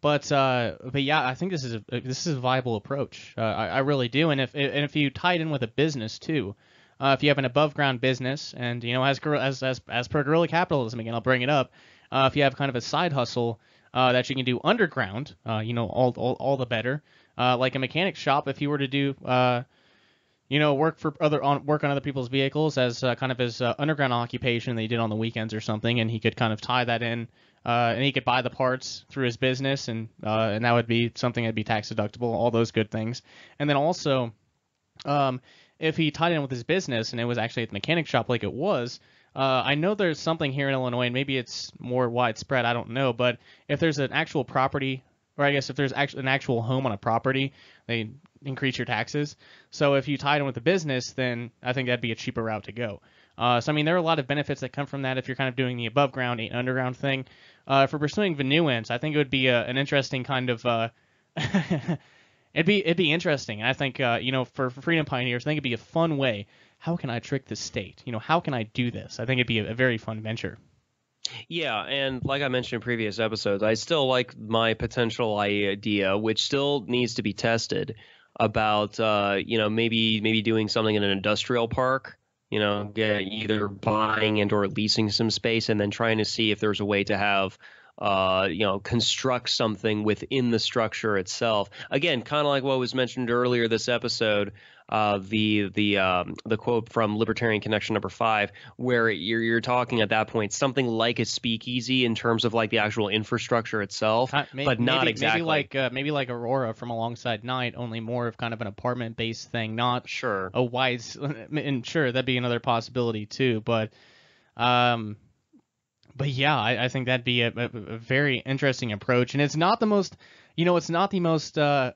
But uh, but yeah, I think this is a this is a viable approach. Uh, I, I really do. And if and if you tie it in with a business too, uh, if you have an above ground business, and you know as as as as per guerrilla capitalism again, I'll bring it up. Uh, if you have kind of a side hustle uh, that you can do underground, uh, you know all, all all the better. Uh, like a mechanic shop, if you were to do uh, you know, work for other on work on other people's vehicles as uh, kind of his uh, underground occupation that he did on the weekends or something, and he could kind of tie that in, uh, and he could buy the parts through his business, and uh, and that would be something that'd be tax deductible, all those good things, and then also, um, if he tied in with his business and it was actually at the mechanic shop like it was. Uh, I know there's something here in Illinois, and maybe it's more widespread. I don't know, but if there's an actual property or I guess if there's actually an actual home on a property, they increase your taxes. So if you tie it in with a business, then I think that'd be a cheaper route to go. Uh, so I mean, there are a lot of benefits that come from that if you're kind of doing the above ground and underground thing. Uh, for pursuing venuance, I think it would be a, an interesting kind of. Uh, it'd be it'd be interesting. I think uh, you know for, for freedom pioneers, I think it'd be a fun way. How can I trick the state? You know, how can I do this? I think it'd be a, a very fun venture. Yeah, and like I mentioned in previous episodes, I still like my potential idea, which still needs to be tested, about uh, you know maybe maybe doing something in an industrial park. You know, get either buying and or leasing some space, and then trying to see if there's a way to have uh, you know, construct something within the structure itself. Again, kind of like what was mentioned earlier this episode, uh, the the um, the quote from Libertarian Connection number five, where you're you're talking at that point something like a speakeasy in terms of like the actual infrastructure itself, uh, maybe, but not maybe, exactly. Maybe like uh, maybe like Aurora from Alongside Night, only more of kind of an apartment based thing, not sure a wide. And sure, that'd be another possibility too, but. Um, but yeah, I, I think that'd be a, a, a, very interesting approach, and it's not the most, you know, it's not the most. Uh,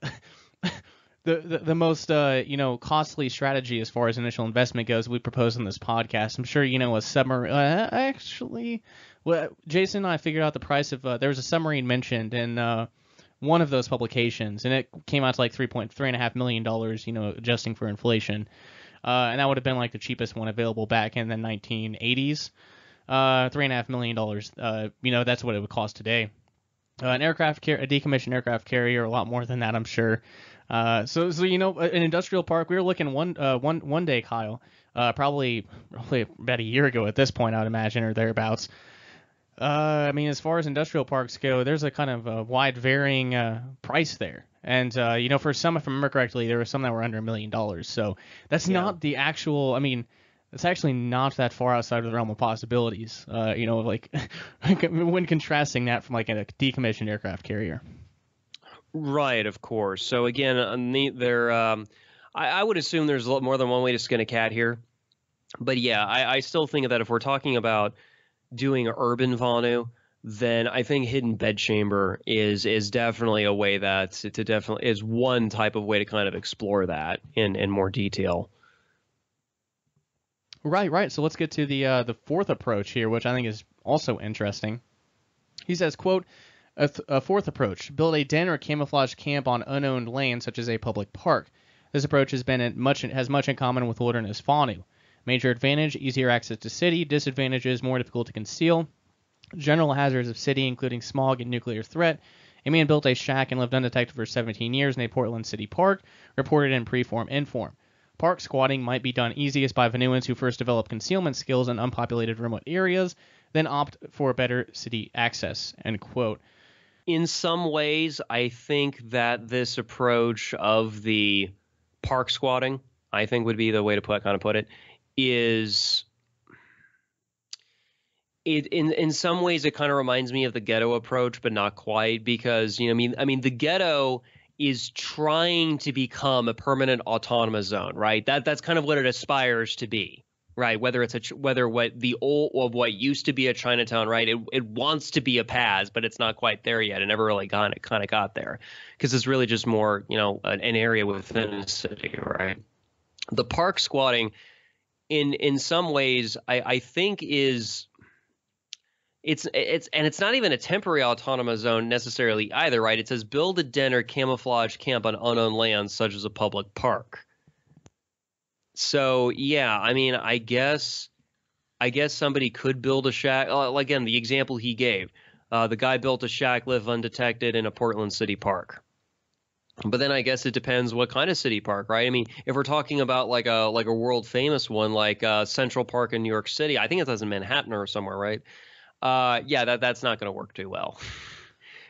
the, the, most uh, you know costly strategy as far as initial investment goes we propose in this podcast. I'm sure you know a submarine. Uh, actually, well, Jason and I figured out the price of uh, there was a submarine mentioned in uh, one of those publications, and it came out to like three point three and a half million dollars. You know, adjusting for inflation, uh, and that would have been like the cheapest one available back in the 1980s. Uh, three and a half million dollars. Uh, you know, that's what it would cost today. Uh, an aircraft car- a decommissioned aircraft carrier, a lot more than that, I'm sure. Uh, so, so you know, an industrial park. We were looking one, uh, one, one day, Kyle. Uh, probably, probably about a year ago at this point, I'd imagine, or thereabouts. Uh, I mean, as far as industrial parks go, there's a kind of a wide varying uh, price there. And uh, you know, for some, if I remember correctly, there were some that were under a million dollars. So that's Yeah. not the actual. I mean, it's actually not that far outside of the realm of possibilities. Uh, you know, like when contrasting that from like a decommissioned aircraft carrier. Right, of course. So again, the, there, um, I, I would assume there's a lot more than one way to skin a cat here. But yeah, I, I still think that if we're talking about doing urban Vonu, then I think hidden bedchamber is is definitely a way that to definitely is one type of way to kind of explore that in in more detail. Right, right. So let's get to the uh, the fourth approach here, which I think is also interesting. He says, "quote a, th- a fourth approach: build a den or camouflage camp on unowned land, such as a public park. This approach has been much has much in common with wilderness Vonu. Major advantage: easier access to city. Disadvantages: more difficult to conceal. General hazards of city, including smog and nuclear threat." A man built a shack and lived undetected for 17 years in a Portland City park, reported in preform inform. Park squatting might be done easiest by Vonuans who first develop concealment skills in unpopulated remote areas, then opt for better city access. End quote. In some ways, I think that this approach of the park squatting, I think would be the way to put kind of put it, is it in in some ways it kind of reminds me of the ghetto approach, but not quite because you know I mean I mean the ghetto is trying to become a permanent autonomous zone, right? That that's kind of what it aspires to be right? Whether it's a whether what the old of what used to be a Chinatown, right? It it wants to be a Paz, but it's not quite there yet. It never really kind it kind of got there because it's really just more you know an, an area within a city, right? The park squatting, in in some ways, I I think is. It's it's and it's not even a temporary autonomous zone necessarily either, right? It says build a den or camouflage camp on unowned lands such as a public park. So yeah, I mean, I guess, I guess somebody could build a shack. Uh, again, the example he gave, uh, the guy built a shack, live undetected in a Portland City park. But then I guess it depends what kind of city park, right? I mean, if we're talking about like a like a world famous one, like uh, Central Park in New York City, I think it's in Manhattan or somewhere, right? Uh, yeah, that that's not going to work too well.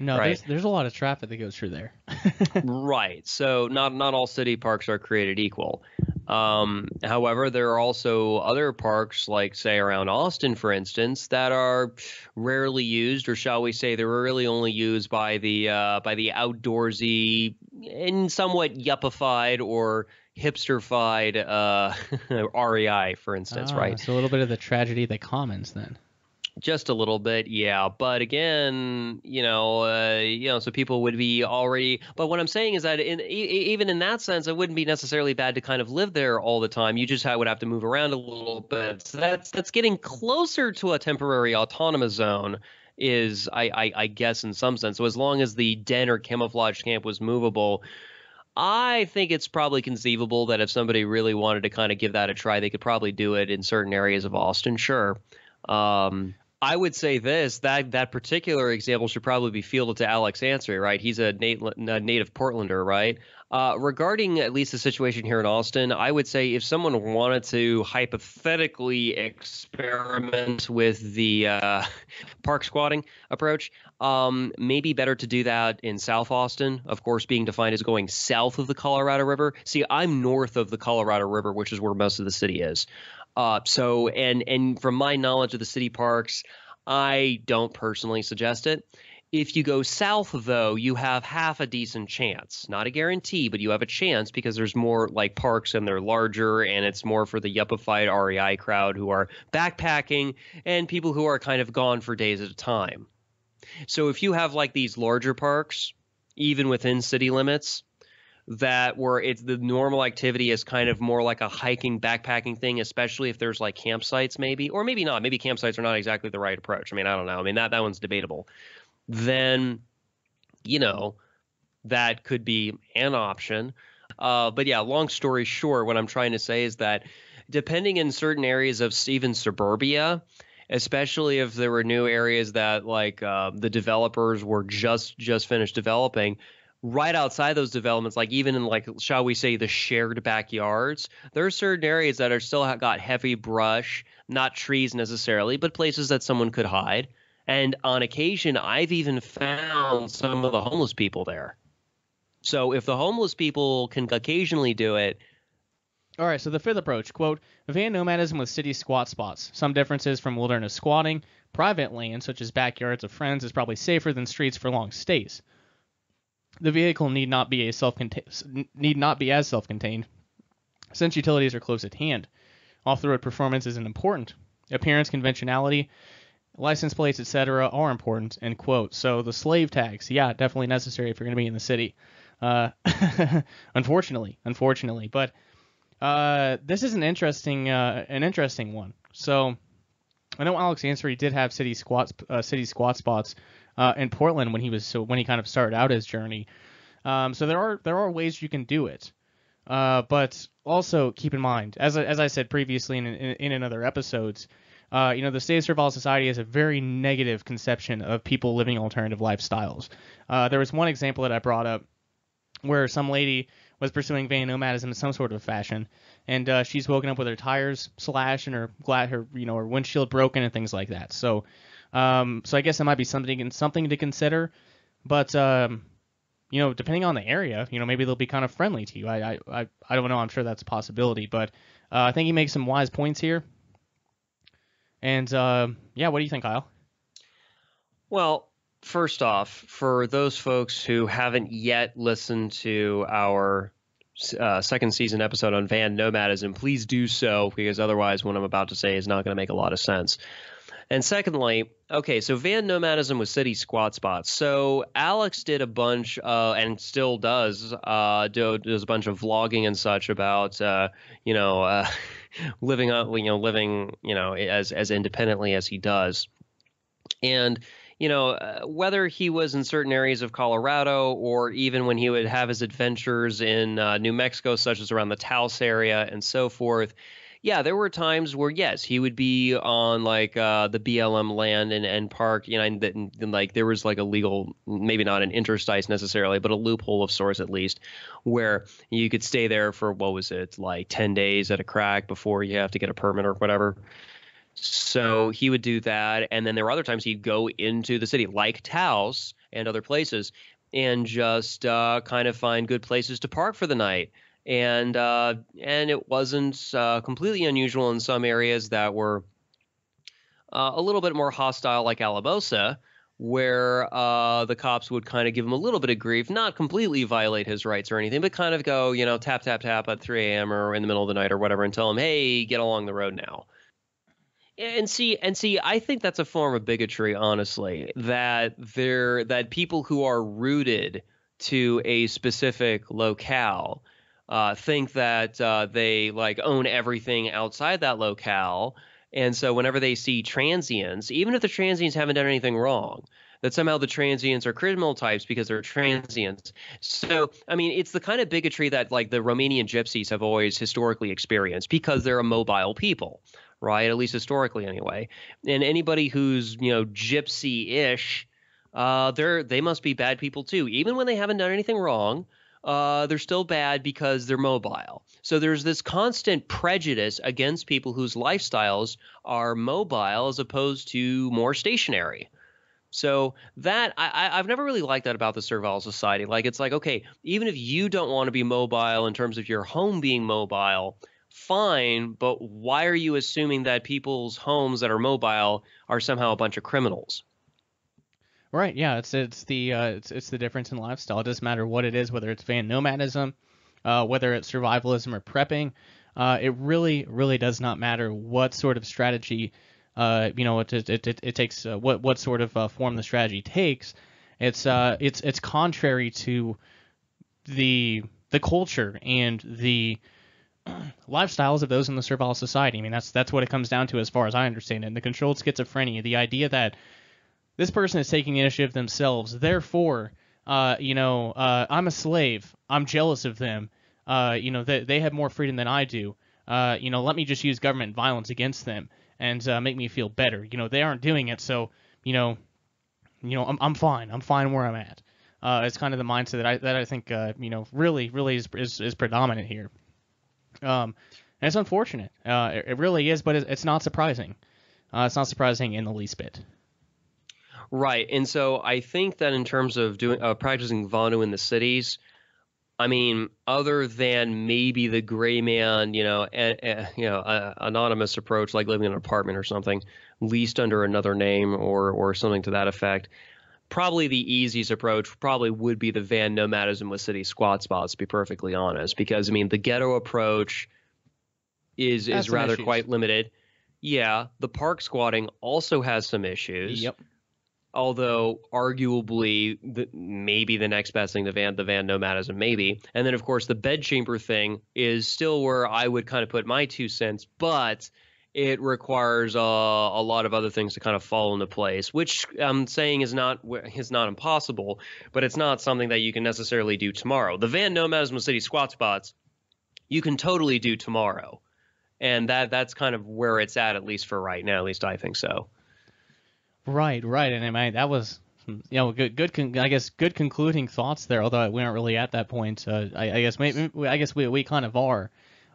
No, Right. there's there's a lot of traffic that goes through there. right. So not not all city parks are created equal. Um, however, there are also other parks, like say around Austin, for instance, that are rarely used, or shall we say, they're really only used by the uh, by the outdoorsy and somewhat yuppified or hipsterfied uh, REI, for instance, Ah, right? So a little bit of the tragedy of the commons then. Just a little bit, yeah. But again, you know, uh, you know, so people would be already. But what I'm saying is that in, e- even in that sense, it wouldn't be necessarily bad to kind of live there all the time. You just would have to move around a little bit. So that's that's getting closer to a temporary autonomous zone. Is I, I I guess in some sense. So as long as the den or camouflage camp was movable. I think it's probably conceivable that if somebody really wanted to kind of give that a try, they could probably do it in certain areas of Austin. Sure. Um, I would say this that that particular example should probably be fielded to Alex Ansary, right? He's a, nat- a native Portlander, right? Uh, regarding at least the situation here in Austin, I would say if someone wanted to hypothetically experiment with the uh, park squatting approach, um, maybe better to do that in South Austin, of course, being defined as going south of the Colorado River. See, I'm north of the Colorado River, which is where most of the city is. Uh, so, and and from my knowledge of the city parks, I don't personally suggest it. If you go south, though, you have half a decent chance. Not a guarantee, but you have a chance because there's more like parks and they're larger, and it's more for the yuppified REI crowd who are backpacking and people who are kind of gone for days at a time. So if you have like these larger parks, even within city limits, that where it's the normal activity is kind of more like a hiking backpacking thing especially if there's like campsites maybe or maybe not. Maybe campsites are not exactly the right approach. I mean i don't know. I mean that that one's debatable. Then you know that could be an option. Uh, but yeah long story short what i'm trying to say is that depending in certain areas of even suburbia especially if there were new areas that like uh, the developers were just just finished developing right outside those developments, like even in like shall we say the shared backyards, there are certain areas that are still got heavy brush, not trees necessarily, but places that someone could hide. And on occasion, I've even found some of the homeless people there. So if the homeless people can occasionally do it, all right, so the fifth approach, quote, van nomadism with city squat spots. Some differences from wilderness squatting. Private land, such as backyards of friends, is probably safer than streets for long stays. The vehicle need not be a self need not be as self-contained, since utilities are close at hand. Off-the-road performance isn't important. Appearance, conventionality, license plates, etc., are important. End quote. So the slave tags, yeah, definitely necessary if you're going to be in the city. Uh, unfortunately, unfortunately, but uh, this is an interesting uh, an interesting one. So I know Alex Ansary did have city squat uh, city squat spots uh, in Portland when he was so when he kind of started out his journey. Um, so there are there are ways you can do it, uh, but also keep in mind, as I, as I said previously in in, in another episodes, uh, you know the state of survival society has a very negative conception of people living alternative lifestyles. Uh, there was one example that I brought up where some lady was pursuing van nomadism in some sort of fashion, and uh, she's woken up with her tires slashed and her glad her you know her windshield broken and things like that. So um, so I guess that might be something something to consider. But um, you know, depending on the area, you know, maybe they'll be kind of friendly to you. I I I don't know. I'm sure that's a possibility, but uh, I think he makes some wise points here. And uh, yeah, what do you think, Kyle? Well, first off, for those folks who haven't yet listened to our uh, second season episode on van nomadism, please do so because otherwise, what I'm about to say is not going to make a lot of sense. And secondly, okay, so van nomadism was city squat spots. So Alex did a bunch, uh, and still does, uh, do, does a bunch of vlogging and such about, uh, you know, uh, living, up, you know, living, you know, as as independently as he does, and you know, uh, whether he was in certain areas of Colorado or even when he would have his adventures in uh, New Mexico, such as around the Taos area and so forth, yeah, there were times where yes, he would be on like uh, the BLM land and, and park, you know, and, and, and, like there was like a legal, maybe not an interstice necessarily, but a loophole of sorts at least, where you could stay there for what was it like ten days at a crack before you have to get a permit or whatever. So he would do that, and then there were other times he'd go into the city, like Taos and other places, and just uh, kind of find good places to park for the night and uh, and it wasn't uh, completely unusual in some areas that were uh, a little bit more hostile, like Alamosa, where uh, the cops would kind of give him a little bit of grief, not completely violate his rights or anything, but kind of go, you know, tap tap tap at 3 a.m. or in the middle of the night or whatever, and tell him, hey, get along the road now. And see, and see, I think that's a form of bigotry, honestly. That there, that people who are rooted to a specific locale uh, think that uh, they like own everything outside that locale. And so whenever they see transients, even if the transients haven't done anything wrong, that somehow the transients are criminal types because they're transients. So, I mean, it's the kind of bigotry that like the Romanian gypsies have always historically experienced because they're a mobile people, right? At least historically, anyway. And anybody who's you know gypsy-ish, uh, they're they must be bad people too, even when they haven't done anything wrong uh, they're still bad because they're mobile. So there's this constant prejudice against people whose lifestyles are mobile as opposed to more stationary. So that I, I've never really liked that about the Servile Society. Like it's like okay, even if you don't want to be mobile in terms of your home being mobile, fine. But why are you assuming that people's homes that are mobile are somehow a bunch of criminals? Right. Yeah. It's it's the uh, it's it's the difference in lifestyle. It doesn't matter what it is, whether it's van nomadism, uh, whether it's survivalism or prepping. Uh, it really really does not matter what sort of strategy. Uh, you know, it it it, it takes uh, what what sort of uh, form the strategy takes. It's uh it's it's contrary to the the culture and the lifestyles of those in the servile society. I mean, that's that's what it comes down to, as far as I understand it. And the controlled schizophrenia, the idea that this person is taking initiative themselves, therefore, uh, you know, uh, I'm a slave. I'm jealous of them. Uh, you know, they they have more freedom than I do. Uh, you know, let me just use government violence against them and uh, make me feel better. You know, they aren't doing it, so you know, you know, I'm I'm fine. I'm fine where I'm at. Uh, it's kind of the mindset that I that I think you know really really is, is, is predominant here. Um, and it's unfortunate. Uh, it, it really is, but it, it's not surprising. It's not surprising in the least bit. Right, and so I think that in terms of doing uh, practicing Vonu in the cities, I mean, other than maybe the gray man, you know, a, a, you know, a, anonymous approach like living in an apartment or something, leased under another name or or something to that effect. Probably the easiest approach probably would be the van nomadism with city squat spots. To be perfectly honest, because I mean the ghetto approach is is rather issues. quite limited. Yeah, the park squatting also has some issues Yep. Although arguably the, maybe the next best thing to van the van nomadism maybe. And then of course the bedchamber thing is still where i would kind of put my two cents but it requires uh, a lot of other things to kind of fall into place which i'm saying is not is not impossible but it's not something that you can necessarily do tomorrow. The van nomadism city squat spots. You can totally do tomorrow. And that that's kind of where it's at at least for right now at least i think so Right, right, and I mean that was, you know, good, good. Con- I guess good concluding thoughts there. Although we aren't really at that point. Uh, I, I guess maybe I guess we we kind of are,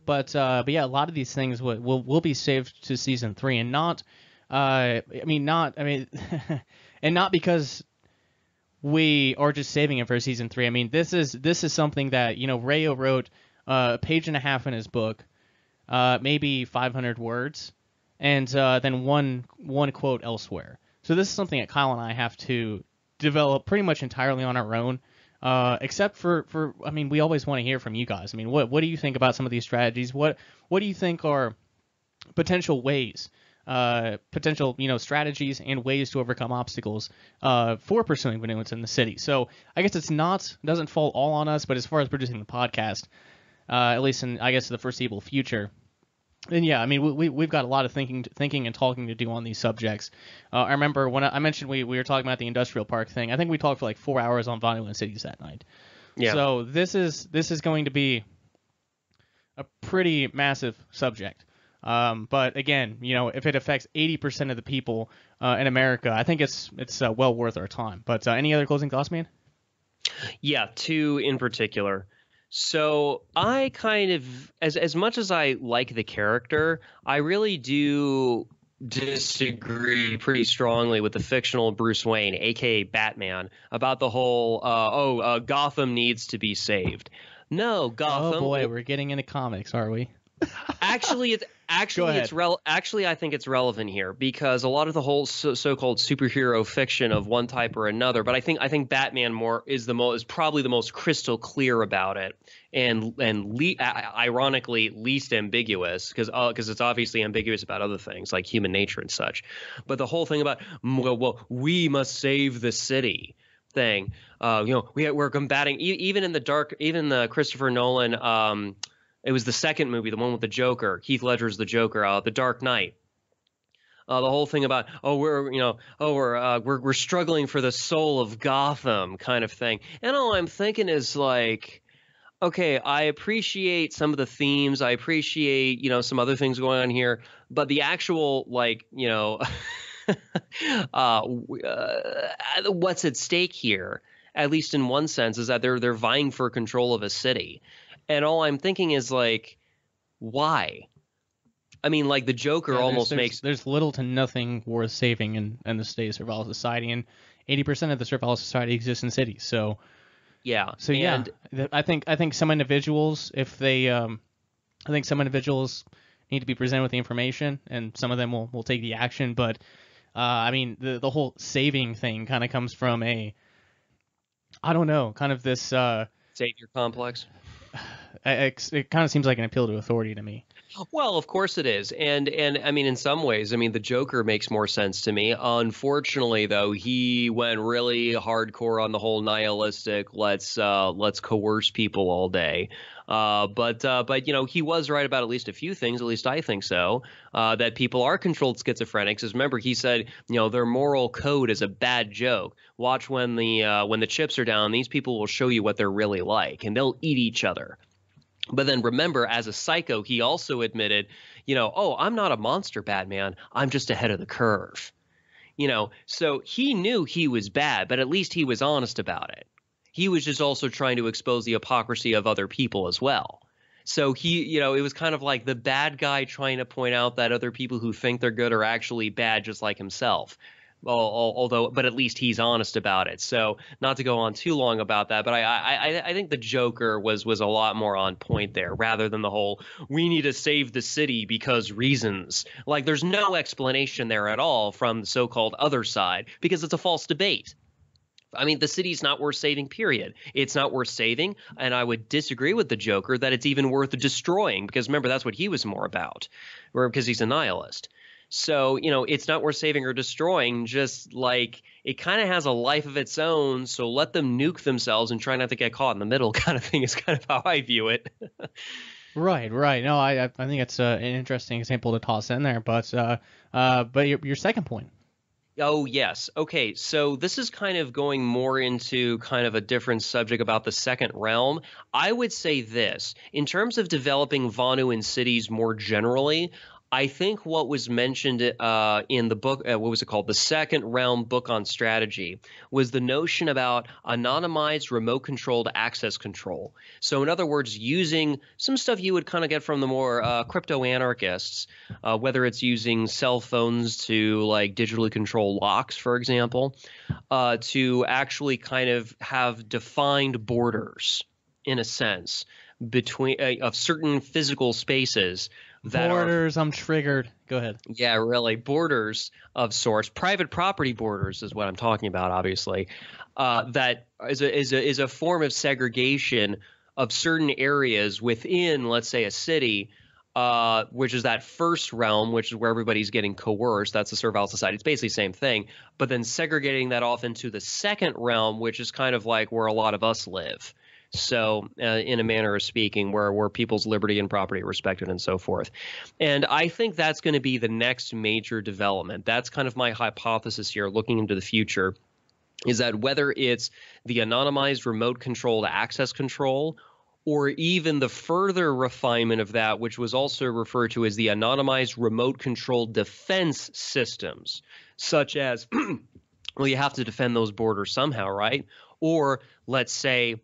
but uh, but yeah, a lot of these things will will, will be saved to season three, and not, uh, I mean not, I mean, and not because we are just saving it for season three. I mean this is this is something that you know Rayo wrote uh, a page and a half in his book, uh, maybe 500 words, and uh, then one one quote elsewhere. So this is something that Kyle and I have to develop pretty much entirely on our own. Uh, except for, for I mean, we always want to hear from you guys. I mean, what what do you think about some of these strategies? What what do you think are potential ways, uh, potential you know strategies and ways to overcome obstacles uh, for pursuing benevolence in the city? So I guess it's not doesn't fall all on us, but as far as producing the podcast, uh, at least in I guess the foreseeable future, then yeah, I mean we, we we've got a lot of thinking thinking and talking to do on these subjects. Uh, I remember when I, I mentioned we, we were talking about the industrial park thing. I think we talked for like four hours on Vonu in Cities that night. yeah So this is this is going to be a pretty massive subject. Um, but again, you know, if it affects 80% of the people uh, in America, I think it's it's uh, well worth our time. But uh, any other closing thoughts, man? Yeah, two in particular. So I kind of, as as much as I like the character, I really do disagree pretty strongly with the fictional Bruce Wayne, aka Batman, about the whole uh, oh uh, Gotham needs to be saved. No, Gotham. oh boy, we're getting into comics, are we? actually it's actually it's rel- actually I think it's relevant here because a lot of the whole so- so-called superhero fiction of one type or another but I think I think Batman more is the most is probably the most crystal clear about it and and le- ironically least ambiguous because because it's obviously ambiguous about other things like human nature and such. But the whole thing about "Mm, well, well we must save the city thing uh, you know we, we're combating e- even in the dark even the Christopher Nolan um, it was the second movie, the one with the Joker. Heath Ledger's the Joker, uh, The Dark Knight. Uh, the whole thing about oh we're you know oh we're uh, we're we're struggling for the soul of Gotham kind of thing, and all I'm thinking is like, okay, I appreciate some of the themes, I appreciate you know some other things going on here, but the actual like you know, uh, uh, what's at stake here, at least in one sense, is that they're they're vying for control of a city and all I'm thinking is like, why? I mean, like the Joker Yeah, almost there's, makes there's little to nothing worth saving in, in the state of servile society, and 80% of the servile society exists in cities. So yeah. So yeah, and th- I think I think some individuals, if they, um, I think some individuals need to be presented with the information, and some of them will, will take the action. But uh, I mean, the the whole saving thing kind of comes from a, I don't know, kind of this. Uh, savior complex. it, it kind of seems like an appeal to authority to me. Well, of course it is, and and I mean, in some ways, I mean, the Joker makes more sense to me. Unfortunately, though, he went really hardcore on the whole nihilistic. Let's uh, let's coerce people all day. Uh, but uh, but you know he was right about at least a few things. At least I think so. Uh, that people are controlled schizophrenics. Remember, he said you know their moral code is a bad joke. Watch when the uh, when the chips are down. These people will show you what they're really like, and they'll eat each other. But then remember, as a psycho, he also admitted, you know, oh, I'm not a monster Batman. I'm just ahead of the curve. You know, so he knew he was bad, but at least he was honest about it. He was just also trying to expose the hypocrisy of other people as well. So he, you know, it was kind of like the bad guy trying to point out that other people who think they're good are actually bad just like himself although but at least he's honest about it so not to go on too long about that but I, I i think the joker was was a lot more on point there rather than the whole we need to save the city because reasons like there's no explanation there at all from the so-called other side because it's a false debate I mean, the city's not worth saving, period. It's not worth saving. And I would disagree with the Joker that it's even worth destroying because remember, that's what he was more about, or because he's a nihilist. So, you know, it's not worth saving or destroying, just like it kind of has a life of its own. So let them nuke themselves and try not to get caught in the middle, kind of thing is kind of how I view it. right, right. No, I I think it's uh, an interesting example to toss in there. But uh, uh, but your, your second point. Oh, yes. Okay. So this is kind of going more into kind of a different subject about the second realm. I would say this in terms of developing Vonu in cities more generally, I think what was mentioned uh, in the book, uh, what was it called? The second realm book on strategy was the notion about anonymized remote controlled access control. So, in other words, using some stuff you would kind of get from the more uh, crypto anarchists, uh, whether it's using cell phones to like digitally control locks, for example, uh, to actually kind of have defined borders in a sense between uh, of certain physical spaces that borders. Are, I'm triggered. Go ahead. Yeah, really, borders of sorts, private property borders is what I'm talking about. Obviously, uh, that is a is a is a form of segregation of certain areas within, let's say, a city. Uh, which is that first realm, which is where everybody's getting coerced. That's the servile society. It's basically the same thing. But then segregating that off into the second realm, which is kind of like where a lot of us live. So, uh, in a manner of speaking, where where people's liberty and property are respected and so forth. And I think that's going to be the next major development. That's kind of my hypothesis here, looking into the future, is that whether it's the anonymized remote controlled access control or even the further refinement of that, which was also referred to as the anonymized remote controlled defense systems, such as, well, you have to defend those borders somehow, right? Or let's say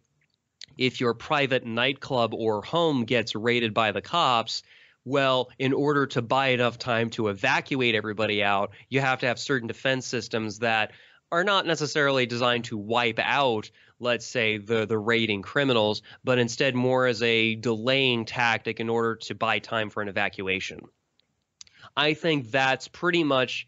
if your private nightclub or home gets raided by the cops, well, in order to buy enough time to evacuate everybody out, you have to have certain defense systems that are not necessarily designed to wipe out, let's say, the, the raiding criminals, but instead more as a delaying tactic in order to buy time for an evacuation. I think that's pretty much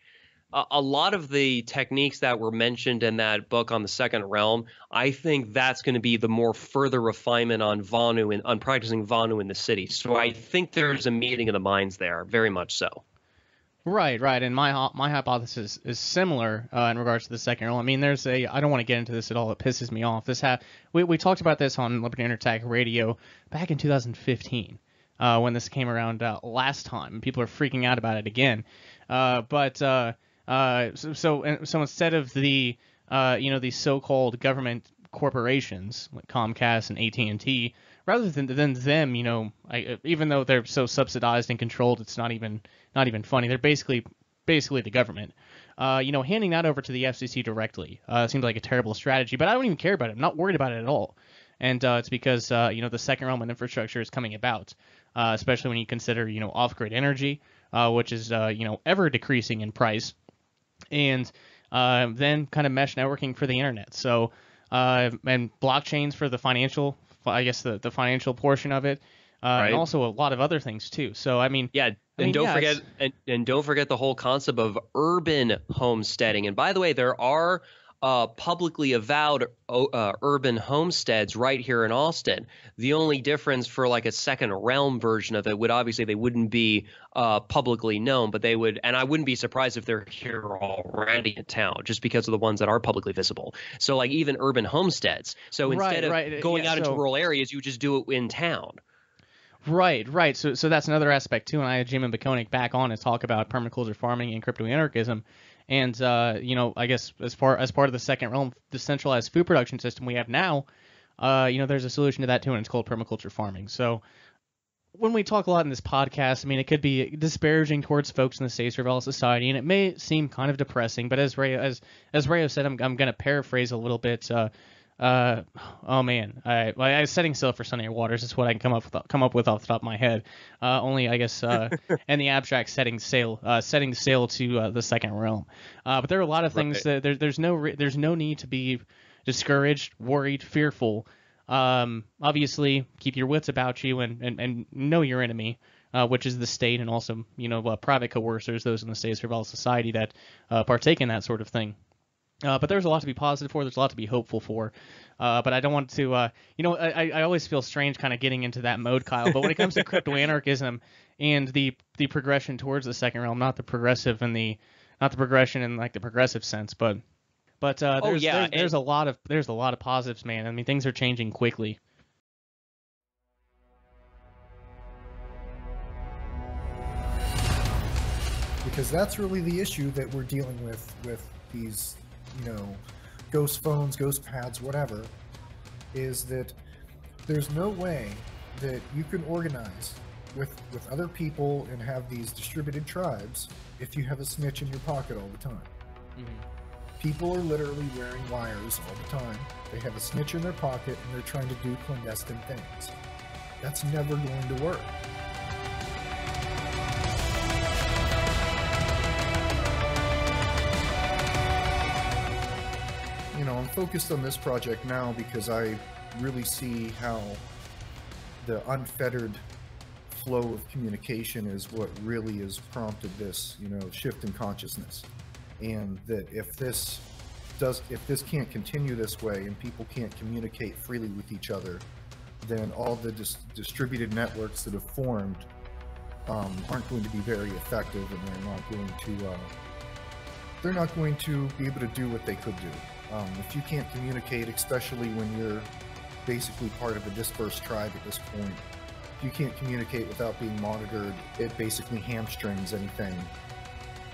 a, lot of the techniques that were mentioned in that book on the second realm, I think that's going to be the more further refinement on Vonu and on practicing Vonu in the city. So I think there's a meeting of the minds there, very much so. Right, right, and my my hypothesis is similar uh, in regards to the second realm. I mean, there's a I don't want to get into this at all. It pisses me off. This ha- we we talked about this on Liberty Attack Radio back in 2015 uh, when this came around uh, last time. People are freaking out about it again. Uh, but uh, so, so, so instead of the uh, you know these so-called government corporations like Comcast and AT&T, rather than than them, you know, I, even though they're so subsidized and controlled, it's not even not even funny. They're basically basically the government. Uh, you know, handing that over to the FCC directly uh, seems like a terrible strategy, but I don't even care about it. I'm not worried about it at all. And uh, it's because uh, you know the second realm of infrastructure is coming about, uh, especially when you consider you know off-grid energy, uh, which is you know ever decreasing in price and uh, then kind of mesh networking for the internet. So uh, and blockchains for the financial, I guess the, the financial portion of it, uh, right. and also a lot of other things too. So I mean, yeah, and I mean, don't yeah, forget and, and don't forget the whole concept of urban homesteading. And by the way, there are uh, publicly avowed uh, urban homesteads right here in Austin. The only difference for like a second realm version of it would obviously they wouldn't be uh, publicly known, but they would, and I wouldn't be surprised if they're here already in town just because of the ones that are publicly visible. So like even urban homesteads. So instead right, of right. going Yeah, out so- into rural areas, you just do it in town. Right, right. So, so that's another aspect too. And I had Jim and Baconic back on to talk about permaculture farming and crypto anarchism. And uh, you know, I guess as far as part of the second realm, the centralized food production system we have now, uh, you know, there's a solution to that too, and it's called permaculture farming. So when we talk a lot in this podcast, I mean, it could be disparaging towards folks in the State Surveillance Society, and it may seem kind of depressing. But as Ray, as as Rayo said, I'm I'm going to paraphrase a little bit. Uh, uh, oh man, I, I was setting sail for sunnier waters. Is what I can come up with come up with off the top of my head. Uh, only I guess uh, in the abstract, setting sail, uh, setting sail to uh, the second realm. Uh, but there are a lot of things Right. that there, there's no re- there's no need to be discouraged, worried, fearful. Um, obviously, keep your wits about you and, and, and know your enemy, uh, which is the state and also you know uh, private coercers, those in the state surveillance society that uh, partake in that sort of thing. Uh, but there's a lot to be positive for. There's a lot to be hopeful for. Uh, but I don't want to, uh, you know, I, I always feel strange kind of getting into that mode, Kyle. But when it comes to crypto anarchism and the the progression towards the second realm, not the progressive and the not the progression in like the progressive sense, but but uh, Oh, there's, yeah, there's there's a lot of there's a lot of positives, man. I mean, things are changing quickly. because that's really the issue that we're dealing with with these you know ghost phones ghost pads whatever is that there's no way that you can organize with with other people and have these distributed tribes if you have a snitch in your pocket all the time. Mm-hmm. People are literally wearing wires all the time. They have a snitch in their pocket and they're trying to do clandestine things. That's never going to work focused on this project now because I really see how the unfettered flow of communication is what really has prompted this, you know, shift in consciousness. And that if this does, if this can't continue this way and people can't communicate freely with each other, then all the dis- distributed networks that have formed um, aren't going to be very effective and they're not going to uh, they're not going to be able to do what they could do. Um, if you can't communicate, especially when you're basically part of a dispersed tribe at this point, if you can't communicate without being monitored, it basically hamstrings anything,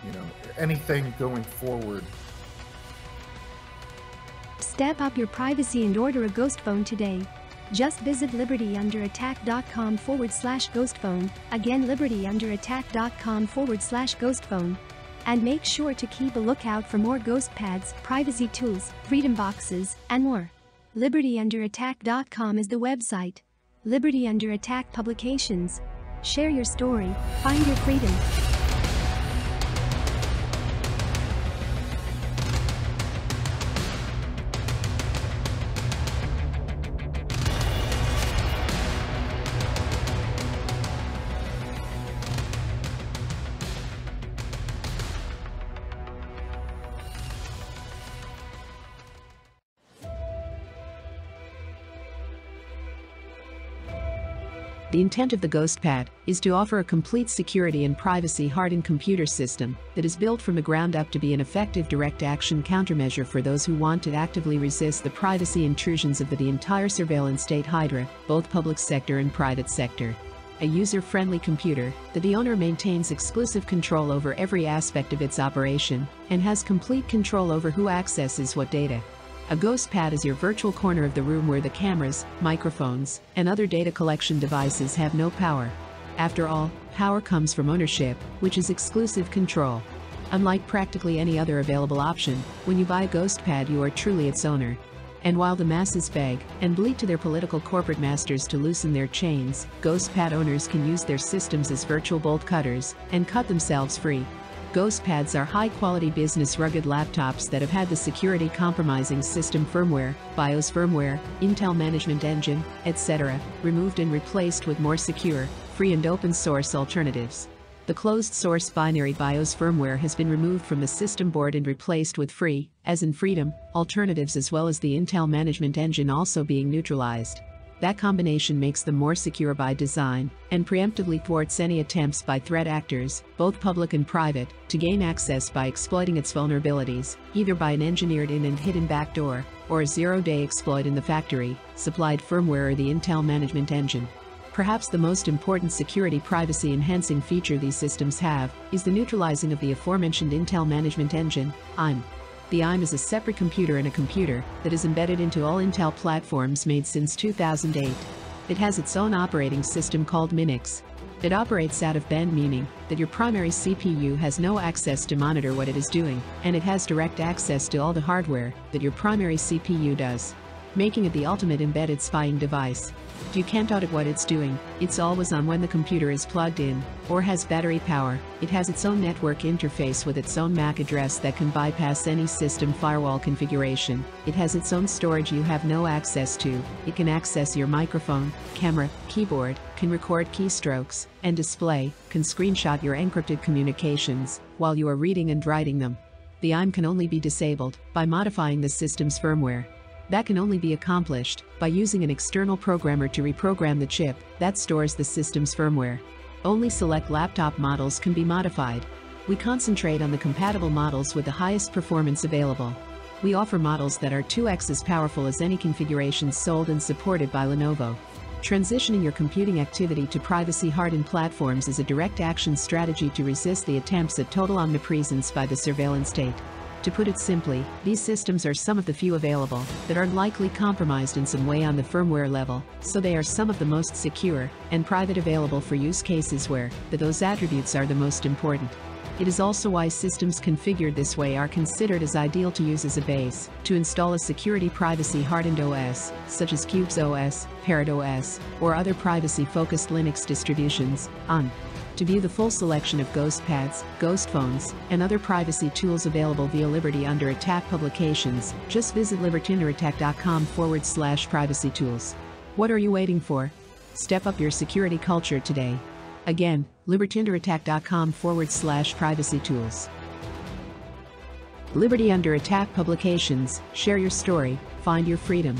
you know, anything going forward. Step up your privacy and order a ghost phone today. Just visit libertyunderattack.com forward slash ghost phone. Again, libertyunderattack.com forward slash ghost phone. And make sure to keep a lookout for more ghost pads, privacy tools, freedom boxes, and more. LibertyUnderAttack.com is the website. Liberty Under Attack Publications. Share your story, find your freedom. The intent of the GhostPad is to offer a complete security and privacy hardened computer system that is built from the ground up to be an effective direct action countermeasure for those who want to actively resist the privacy intrusions of the, the entire surveillance state hydra, both public sector and private sector. A user friendly computer that the owner maintains exclusive control over every aspect of its operation and has complete control over who accesses what data. A ghost pad is your virtual corner of the room where the cameras, microphones, and other data collection devices have no power. After all, power comes from ownership, which is exclusive control. Unlike practically any other available option, when you buy a ghost pad, you are truly its owner. And while the masses beg and bleat to their political corporate masters to loosen their chains, ghost pad owners can use their systems as virtual bolt cutters and cut themselves free. Ghost pads are high quality business rugged laptops that have had the security compromising system firmware, BIOS firmware, Intel management engine, etc., removed and replaced with more secure, free and open source alternatives. The closed source binary BIOS firmware has been removed from the system board and replaced with free, as in Freedom, alternatives as well as the Intel Management Engine also being neutralized. That combination makes them more secure by design and preemptively thwarts any attempts by threat actors, both public and private, to gain access by exploiting its vulnerabilities, either by an engineered in and hidden backdoor, or a zero-day exploit in the factory, supplied firmware or the Intel Management Engine. Perhaps the most important security privacy enhancing feature these systems have is the neutralizing of the aforementioned Intel Management Engine, IME. The IME is a separate computer in a computer that is embedded into all Intel platforms made since 2008. It has its own operating system called Minix. It operates out of band meaning that your primary CPU has no access to monitor what it is doing, and it has direct access to all the hardware that your primary CPU does, making it the ultimate embedded spying device. You can't audit what it's doing, it's always on when the computer is plugged in, or has battery power. It has its own network interface with its own MAC address that can bypass any system firewall configuration. It has its own storage you have no access to. It can access your microphone, camera, keyboard, can record keystrokes, and display, can screenshot your encrypted communications while you are reading and writing them. The IM can only be disabled by modifying the system's firmware. That can only be accomplished by using an external programmer to reprogram the chip that stores the system's firmware. Only select laptop models can be modified. We concentrate on the compatible models with the highest performance available. We offer models that are 2x as powerful as any configurations sold and supported by Lenovo. Transitioning your computing activity to privacy-hardened platforms is a direct action strategy to resist the attempts at total omnipresence by the surveillance state. To put it simply, these systems are some of the few available that are likely compromised in some way on the firmware level, so they are some of the most secure and private available for use cases where those attributes are the most important. It is also why systems configured this way are considered as ideal to use as a base to install a security privacy hardened OS, such as Qubes OS, Parrot OS, or other privacy focused Linux distributions, on. To view the full selection of ghost pads, ghost phones, and other privacy tools available via Liberty Under Attack publications, just visit libertyunderattack.com forward slash privacy tools. What are you waiting for? Step up your security culture today. Again, libertyunderattack.com forward slash privacy tools. Liberty Under Attack publications, share your story, find your freedom.